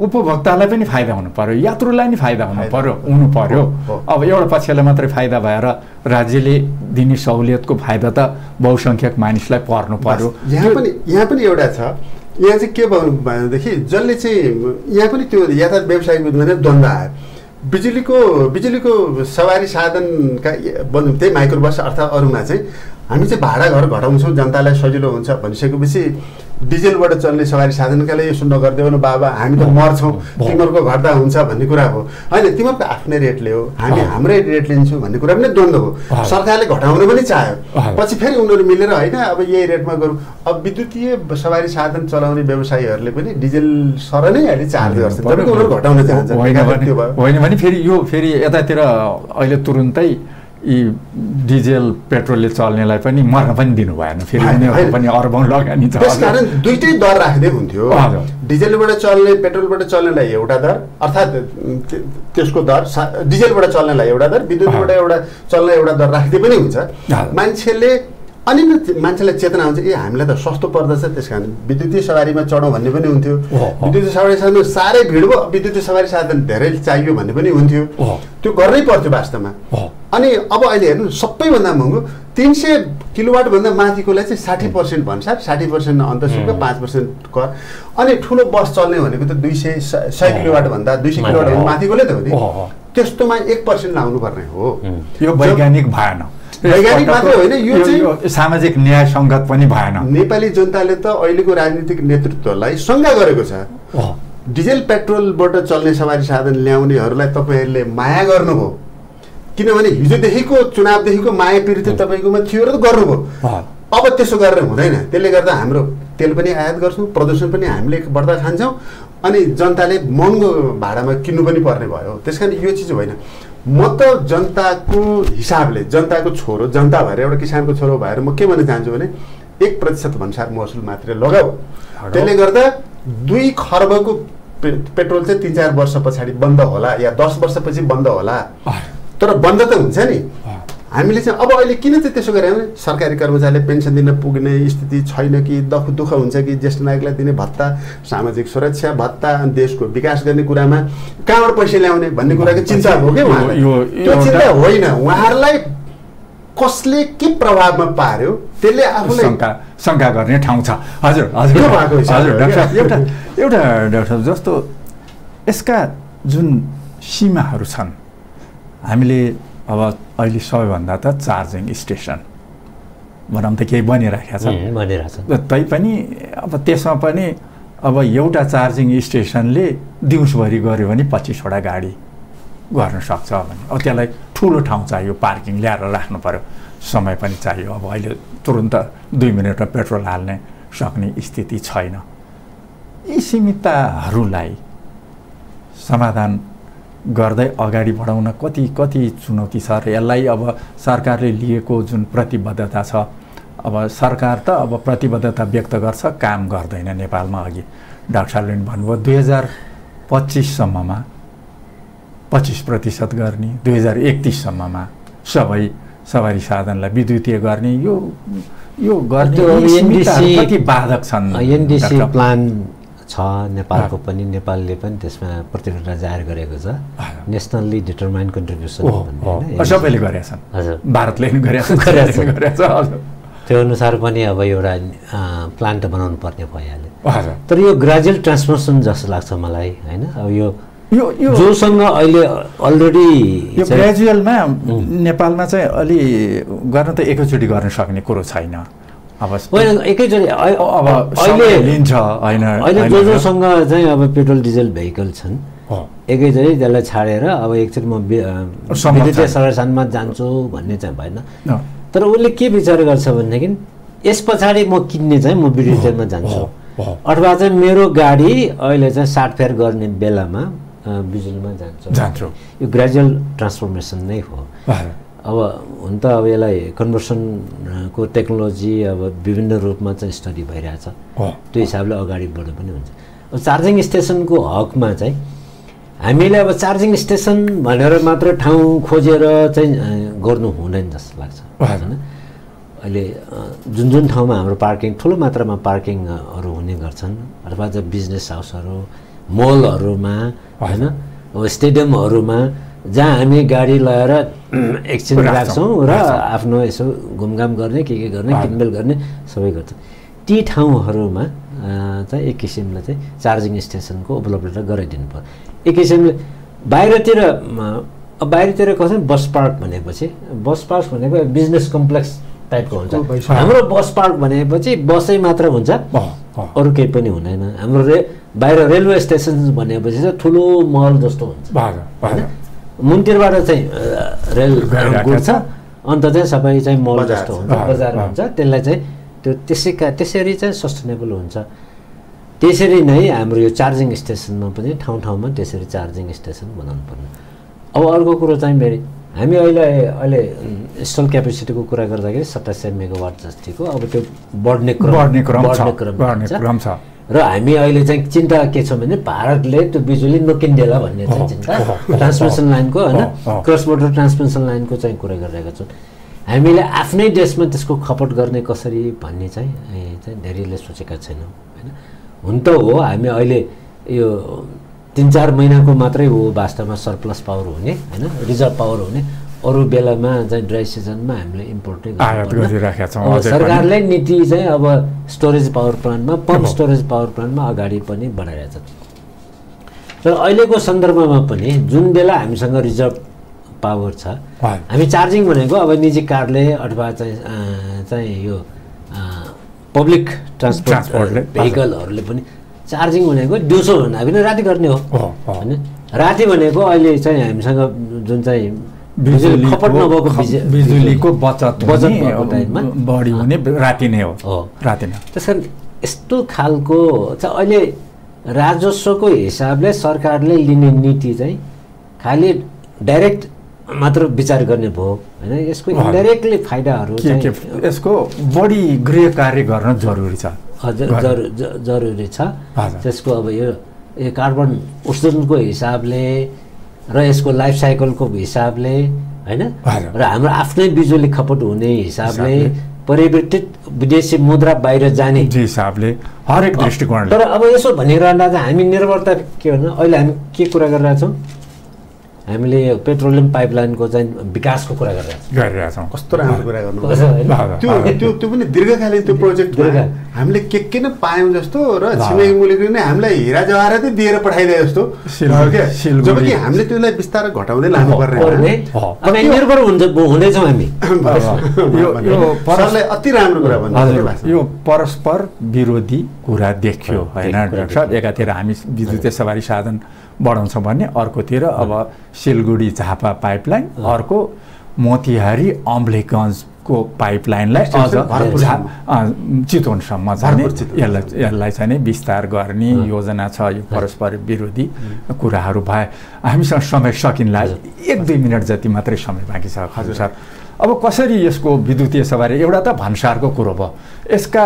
उपभोक्तालाई पनि फाइदा हुनु पर्यो यात्रुलाई नि फाइदा हुनु। पर्यो हुनु पर्यो। अब एउटा पक्षलाई मात्रै फाइदा भएर राज्यले दिने सहुलियतको फाइदा त बहुसङ्ख्यक मानिसलाई पर्नु पर्यो यहाँ पनि यहाँ पनि एउटा छ यहाँ चाहिँ के भयो भनेदेखि जसले चाहिँ यहाँ पनि त्यो यातायात व्यवसायिक भने द्वन्द्व आयो बिजुलीको बिजुलीको सवारी साधनका भनौँ त्यही माइक्रोबस अर्थात् अरूमा चाहिँ हामी चाहिँ भाडा घर घटाउँछौँ जनतालाई सजिलो हुन्छ भनिसकेपछि डिजेलबाट चल्ने सवारी साधनका लागि यसो नगरिदेऊ न बाबा हामी त मर्छौँ। तिमीहरूको घट्दा हुन्छ भन्ने कुरा हो। होइन तिमीहरूको आफ्नै रेटले हो। हामी। हाम्रै रेट लिन्छौँ भन्ने कुरा पनि द्वन्द्व हो। सरकारले घटाउन पनि चाह्यो। पछि फेरि उनीहरू मिलेर होइन अब यही रेटमा गरौँ। अब विद्युतीय सवारी साधन चलाउने व्यवसायीहरूले पनि डिजेल सर नै अहिले चार्ज तपाईँको उनीहरू घटाउन भने भयो। होइन भने फेरि यो फेरि यतातिर अहिले तुरुन्तै यी डिजेल पेट्रोलले चल्नेलाई पनि मर्न पनि दिनु भएन। फेरि उनीहरूको। पनि अरबौँ लगानी छ। त्यसकारण दुइटै दर राख्दै हुन्थ्यो। डिजेलबाट चल्ने पेट्रोलबाट चल्नेलाई एउटा दर अर्थात् त्य- त्यसको दर डिजेलबाट चल्नेलाई एउटा दर विद्युतबाट एउटा चल्ने एउटा दर राख्दै पनि हुन्छ। मान्छेले त्यो मान्छेलाई चेतना हुन्छ ए हामीलाई त सस्तो पर्दछ त्यस कारण विद्युतीय सवारीमा चढौँ भन्ने पनि हुन्थ्यो। विद्युतीय सवारी साधन साह्रै भिड भयो। विद्युतीय सवारी साधन धेरै चाहियो भन्ने पनि हुन्थ्यो। त्यो गर्नै पर्थ्यो वास्तवमा। अनि अब अहिले हेर्नु सबैभन्दा महँगो तिन सय किलोवाटभन्दा माथिकोलाई चाहिँ साठी पर्सेन्ट भन्छ। साठी पर्सेन्ट अन्तशुल्क पाँच पर्सेन्ट कर। अनि ठुलो बस चल्ने भनेको त दुई सय सय किलोवाटभन्दा दुई सय किलोवाटभन्दा माथिकोले त हो नि। त्यस्तोमा एक पर्सेन्ट लाउनु पर्ने हो यो वैज्ञानिक भएन। वैज्ञानिक मात्रै होइन, यो चाहिँ- सामाजिक न्याय सङ्गत पनि भएन। नेपाली जनताले त अहिलेको राजनीतिक नेतृत्वलाई शङ्का गरेको छ। डिजेल पेट्रोलबाट चल्ने सवारी साधन ल्याउनेहरूलाई तपाईँहरूले माया गर्नुभयो किनभने हिजोदेखिको चुनावदेखिको माया पिरिति तपाईँकोमा थियो र गर्नुभयो। अब त्यसो गरेर हुँदैन। त्यसले गर्दा हाम्रो तेल पनि आयात गर्छौँ प्रदूषण पनि हामीले बढ्दा खान्छौँ अनि जनताले महँगो भाडामा किन्नु पनि पर्ने भयो। त्यस कारण यो चिज होइन। म त जनताको हिसाबले जनताको छोरो जनता भएर एउटा किसानको छोरो भएर म के भन्न चाहन्छु भने एक प्रतिशत भन्सार महसुल मात्रै लगाऊ। त्यसले गर्दा दुई खर्बको पे पेट्रोल चाहिँ तिन चार वर्ष पछाडि बन्द होला या दस वर्षपछि बन्द होला। तर बन्द त हुन्छ नि। हामीले चाहिँ अब अहिले किन चाहिँ त्यसो भने सरकारी कर्मचारीले पेन्सन दिन पुग्ने स्थिति छैन कि दख दुःख हुन्छ कि ज्येष्ठ नागरिकलाई दिने भत्ता सामाजिक सुरक्षा भत्ता अनि देशको विकास गर्ने कुरामा कहाँबाट पैसा ल्याउने भन्ने कुराको चिन्ता हो कि त्यो चिन्ता होइन। उहाँहरूलाई कसले के प्रभावमा पार्यो त्यसले आफूलाई शङ्का शङ्का गर्ने ठाउँ छ। हजुर हजुर। हजुर डाक्टर एउटा एउटा डाक्टर जस्तो यसका जुन सीमाहरू छन् हामीले अब अहिले सबैभन्दा त चार्जिङ स्टेसन। भनौँ त केही बनिराखेको छ। तैपनि अब त्यसमा पनि अब एउटा चार्जिङ स्टेसनले दिउँसभरि गऱ्यो भने पच्चिसवटा गाडी गर्न सक्छ भने। अब त्यसलाई ठुलो ठाउँ चाहियो पार्किङ ल्याएर राख्नु पऱ्यो समय पनि चाहियो। अब अहिले तुरुन्त दुई मिनटमा पेट्रोल हाल्ने सक्ने स्थिति छैन। यी सीमितताहरूलाई समाधान गर्दै अगाडि बढाउन कति कति चुनौती छ र यसलाई अब सरकारले लिएको जुन प्रतिबद्धता छ अब सरकार त अब प्रतिबद्धता व्यक्त गर्छ काम गर्दैन नेपालमा अघि डाक्टर साहबले पनि भन्नुभयो दुई हजार पच्चिससम्ममा पच्चिस प्रतिशत गर्ने दुई हजार एकतिससम्ममा सबै सवारी साधनलाई विद्युतीय गर्ने यो यो गर्ने बाधक छन् एनडिसी? प्लान छ नेपालको पनि नेपालले पनि त्यसमा प्रतिबद्धता जाहेर गरेको छ। नेसनल्ली डिटरमाइन कन्ट्रिब्युसन सबैले गरेका छन्। हजुर। भारतले त्यो अनुसार पनि अब एउटा प्लान त बनाउनु पर्ने भइहाल्यो। तर यो ग्रेजुअल ट्रान्सफर्मेसन जस्तो लाग्छ मलाई होइन? अब यो यो यो जोसँग अहिले अलरेडी यो ग्रेजुअलमा नेपालमा चाहिँ अलि गर्न त एकैचोटि गर्न सक्ने कुरो छैन। होइन एकैचोटि अहिले लिन्छ होइन अहिले जो जोसँग चाहिँ अब पेट्रोल डिजल भेहिकल छन् एकैचोटि त्यसलाई छाडेर अब एकचोटि म विद्युतीय। संरचनामा जान्छु भन्ने चाहिँ भएन। तर उसले के विचार गर्छ भनेदेखि यस पछाडि म किन्ने चाहिँ म विद्युतीयमा जान्छु। अथवा चाहिँ मेरो गाडी अहिले चाहिँ साटफेर गर्ने बेलामा बिजुलीमा जान्छ। यो ग्रेजुअल ट्रान्सफर्मेसन नै हो। अब हुन त अब यसलाई कन्भर्सनको टेक्नोलोजी अब विभिन्न रूपमा चाहिँ स्टडी भइरहेछ। त्यो हिसाबले अगाडि बढ्नु पनि हुन्छ। अब चार्जिङ स्टेसनको हकमा चाहिँ हामीले अब चार्जिङ स्टेसन भनेर मात्र ठाउँ खोजेर चाहिँ गर्नु हुँदैन जस्तो लाग्छ। होइन अहिले जुन जुन ठाउँमा हाम्रो पार्किङ ठुलो मात्रामा पार्किङहरू हुने गर्छन् अथवा चाहिँ बिजनेस हाउसहरू मलहरूमा होइन? अब स्टेडियमहरूमा जहाँ हामी गाडी लगाएर एकछिन राख्छौँ, र। आफ्नो यसो घुमघाम गर्ने के के गर्ने। किनमेल गर्ने सबै गर्छौँ। ती ठाउँहरूमा चाहिँ एक किसिमले चाहिँ चार्जिङ स्टेसनको उपलब्धता गराइदिनु पर्यो एक किसिमले बाहिरतिर अब बाहिरतिर कसै बस पार्क भनेपछि बस पार्क भनेको बिजनेस कम्प्लेक्स टाइपको हुन्छ। हाम्रो बस पार्क भनेपछि बसै मात्र हुन्छ। अरू केही पनि हुँदैन। हाम्रो रे बाहिर रेलवे स्टेसन भनेपछि चाहिँ ठुलो महल जस्तो हुन्छ। मुनतिरबाट चाहिँ रेल गइरहेको कुद्छ छ। अन्त चाहिँ सबै चाहिँ मल जस्तो। हुन्छ बजार। हुन्छ त्यसलाई चाहिँ त्यो त्यसै का त्यसरी चाहिँ सस्टेनेबल हुन्छ त्यसरी नै हाम्रो यो चार्जिङ स्टेसनमा पनि ठाउँ ठाउँमा त्यसरी चार्जिङ स्टेसन बनाउनु पर्ने अब अर्को कुरो चाहिँ फेरि हामी अहिले अहिले इन्स्टल क्यापेसिटीको कुरा गर्दाखेरि सत्ताइस सय मेगावाट जतिको अब त्यो बढ्ने क्रम बढ्ने क्रम छ र हामी अहिले चाहिँ चिन्ता के छ भने भारतले त्यो बिजुली नकिन्देला भन्ने चाहिँ चिन्ता ट्रान्समिसन लाइनको होइन। क्रस बोर्डर ट्रान्समिसन लाइनको चाहिँ कुरा गरिरहेका छौँ। हामीले आफ्नै देशमा त्यसको खपत गर्ने कसरी भन्ने चाहिँ चाहिँ धेरैले सोचेका छैनौँ होइन? हुन त हो हामी अहिले यो तिन चार महिनाको मात्रै हो वास्तवमा सरप्लस पावर हुने होइन? रिजर्भ पावर हुने। अरू बेलामा चाहिँ ड्राई सिजनमा हामीले इम्पोर्टै गरिराखेका छौँ। सरकारले नीति चाहिँ अब स्टोरेज पावर प्लान्टमा पम्प। स्टोरेज पावर प्लान्टमा अगाडि पनि बढाइरहेछ र अहिलेको सन्दर्भमा पनि जुन बेला हामीसँग रिजर्भ पावर छ। हामी चार्जिङ भनेको अब निजी कारले अथवा चाहिँ चाहिँ यो पब्लिक ट्रान्सपोर्ट। भेहिकलहरूले पनि चार्जिङ भनेको दिउँसो भन्दा पनि राति गर्ने हो हो, हो। होइन राति भनेको अहिले चाहिँ हामीसँग जुन चाहिँ बिजुलीको बचत बढी हुने राति नै हो। राति नै त्यस कारण यस्तो खालको चाहिँ अहिले राजस्वको हिसाबले सरकारले लिने नीति चाहिँ खालि डाइरेक्ट मात्र विचार गर्ने भयो। होइन यसको। इन्डाइरेक्टली फाइदाहरू यसको बढी गृह कार्य गर्न जरुरी छ। हजुर जरुरी छ। त्यसको अब यो यो कार्बन उत्सर्जनको हिसाबले र यसको लाइफ साइकलको हिसाबले होइन। र हाम्रो आफ्नै बिजुली खपत हुने हिसाबले। परिवर्तित विदेशी मुद्रा बाहिर जाने। हिसाबले हरेक दृष्टिकोणले। तर अब यसो भनिरहँदा चाहिँ हामी निर्भरता के भन्नु अहिले हामी के कुरा गरिरहेछौँ? हामीले पेट्रोलियम पाइपलाइनको चाहिँ विकासको कुरा गरिरहेको गरिरहेछौँ। कस्तो राम्रो कुरा गर्नु हजुर, होइन? त्यो त्यो त्यो पनि दीर्घकालीन त्यो प्रोजेक्ट हामीले के के नै पायौँ जस्तो र। छिमेकी मुलुकले नै हामीलाई हिरा जवाहरातै दिएर पठाइदिए जस्तो। जबकि हामीले त्यसलाई बिस्तारै घटाउँदै लानुपर्ने निर्भर हुन्छ हुँदैछौँ हामी। यो- अति राम्रो कुरा भन्नु यो परस्पर विरोधी कुरा देखियो होइन डाक्टर साहब? एकातिर हामी विद्युतीय सवारी साधन बढाउँछौँ भने अर्कोतिर अब सिलगढी झापा पाइपलाइन अर्को मोतिहारी अम्लेगञ्जको पाइपलाइनलाई अझ चितवनसम्म चाहिँ नि भरतपुर चितवन। यसलाई यसलाई चाहिँ नि विस्तार गर्ने योजना छ यो परस्पर विरोधी कुराहरू भए हामीसँग समय सकिनला एक दुई मिनट जति मात्रै समय बाँकी छ हजुर सर। अब कसरी यसको विद्युतीय सवारी? एउटा त भन्सारको कुरो भयो। यसका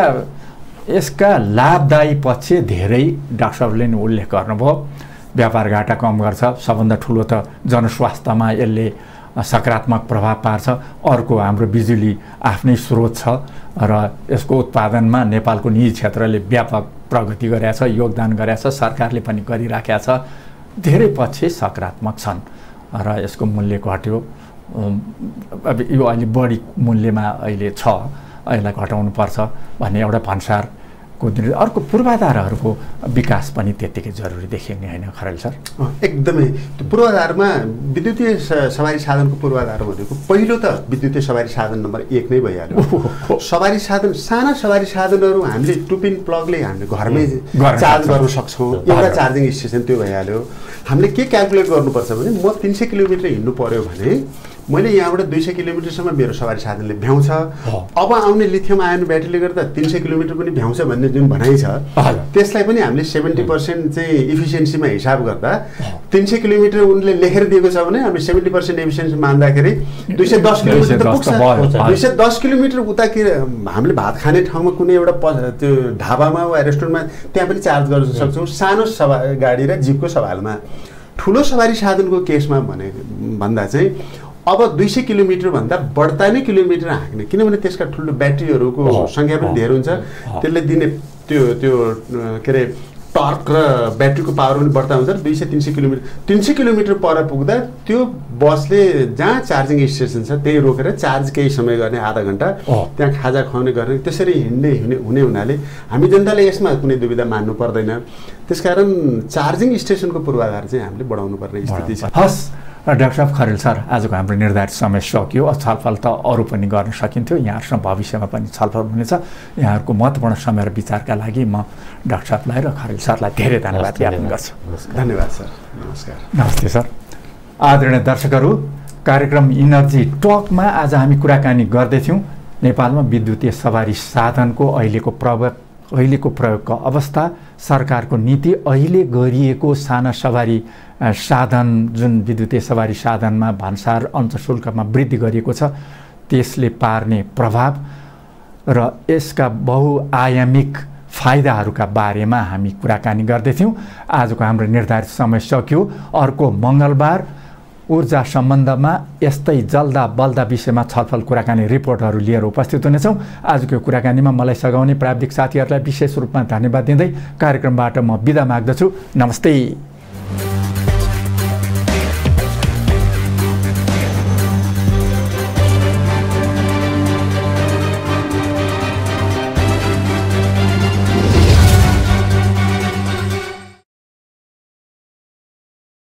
यसका लाभदायी पक्ष धेरै डाक्टर साहबले नि उल्लेख गर्नुभयो। व्यापार घाटा कम गर्छ। सबभन्दा ठुलो त जनस्वास्थ्यमा यसले सकारात्मक प्रभाव पार्छ। अर्को हाम्रो बिजुली आफ्नै स्रोत छ र यसको उत्पादनमा नेपालको निजी क्षेत्रले व्यापक प्रगति गरेका छ योगदान गरेका छ सरकारले पनि गरिराखेका छ। धेरै पक्ष सकारात्मक छन् र यसको मूल्य घट्यो। अब यो अहिले बढी मूल्यमा अहिले छ। यसलाई घटाउनुपर्छ भन्ने एउटा दृष्टि अर्को पूर्वाधारहरूको विकास पनि त्यत्तिकै जरुरी देखिने होइन खरेल सर? एकदमै। त्यो पूर्वाधारमा विद्युतीय सवारी साधनको पूर्वाधार भनेको पहिलो त विद्युतीय सवारी साधन नम्बर एक नै भइहाल्यो। सवारी साधन साना सवारी साधनहरू हामीले टुपिन प्लगले हामीले घरमै चार्ज। गर्न सक्छौँ। एउटा। चार्जिङ स्टेसन त्यो भइहाल्यो। हामीले के क्यालकुलेट गर्नुपर्छ भने म तिन सय किलोमिटर हिँड्नु पऱ्यो भने मैले यहाँबाट दुई सय किलोमिटरसम्म मेरो सवारी साधनले भ्याउँछ। अब आउने लिथियम आयन ब्याट्रीले गर्दा तिन सय किलोमिटर पनि भ्याउँछ भन्ने जुन भनाइ छ। त्यसलाई पनि हामीले सेभेन्टी पर्सेन्ट चाहिँ इफिसियन्सीमा हिसाब गर्दा तिन सय किलोमिटर उनले लेखेर दिएको छ भने हामी सेभेन्टी पर्सेन्ट इफिसियन्सी मान्दाखेरि दुई सय दस किलोमिटर त 210 पुग्छ। दुई सय दस किलोमिटर उता के हामीले भात खाने ठाउँमा कुनै एउटा प- त्यो ढाबामा वा रेस्टुरेन्टमा त्यहाँ पनि चार्ज गर्न सक्छौँ। सानो सवा गाडी र जिपको सवालमा। ठुलो सवारी साधनको केसमा भने भन्दा चाहिँ अब दुई सय किलोमिटरभन्दा बढ्ता नै किलोमिटर हाँक्ने किनभने त्यसका ठुलो ब्याट्रीहरूको सङ्ख्या पनि धेरै हुन्छ। त्यसले दिने त्यो त्यो के अरे टर्क र ब्याट्रीको पावर पनि बढ्ता हुन्छ दुई सय तिन सय किलोमिटर तिन सय किलोमिटर पर पुग्दा त्यो बसले जहाँ चार्जिङ स्टेसन छ त्यही रोकेर चार्ज केही समय गर्ने आधा घन्टा। त्यहाँ खाजा खुवाउने गर्ने त्यसरी हिँड्ने हुने हुने हुनाले हामी जनताले यसमा कुनै दुविधा मान्नु पर्दैन त्यसकारण चार्जिङ स्टेसनको पूर्वाधार चाहिँ हामीले बढाउनु पर्ने स्थिति छ हस् डाक्टर साहब खरेल सर आजको हाम्रो निर्धारित समय सकियो। छलफल त अरू पनि गर्न सकिन्थ्यो। यहाँहरूसँग भविष्यमा पनि छलफल हुनेछ। यहाँहरूको महत्त्वपूर्ण समय र विचारका लागि म डाक्टर साहबलाई र खरेल सरलाई धेरै धन्यवाद ज्ञापन गर्छु। धन्यवाद सर। नमस्कार। नमस्ते सर। आदरणीय दर्शकहरू कार्यक्रम इनर्जी टकमा आज हामी कुराकानी गर्दैथ्यौँ। नेपालमा विद्युतीय सवारी साधनको अहिलेको प्रयोग अहिलेको प्रयोगको अवस्था सरकारको नीति अहिले गरिएको साना सवारी साधन जुन विद्युतीय सवारी साधनमा भन्सार अन्तशुल्कमा वृद्धि गरिएको छ त्यसले पार्ने प्रभाव र यसका बहुआयामिक फाइदाहरूका बारेमा हामी कुराकानी गर्दैथ्यौँ। आजको हाम्रो निर्धारित समय सकियो। अर्को मङ्गलबार ऊर्जा सम्बन्धमा यस्तै जल्दा बल्दा विषयमा छलफल कुराकानी रिपोर्टहरू लिएर उपस्थित हुनेछौँ। आजको कुराकानीमा मलाई सघाउने प्राविधिक साथीहरूलाई विशेष रूपमा धन्यवाद दिँदै कार्यक्रमबाट म बिदा माग्दछु। नमस्ते।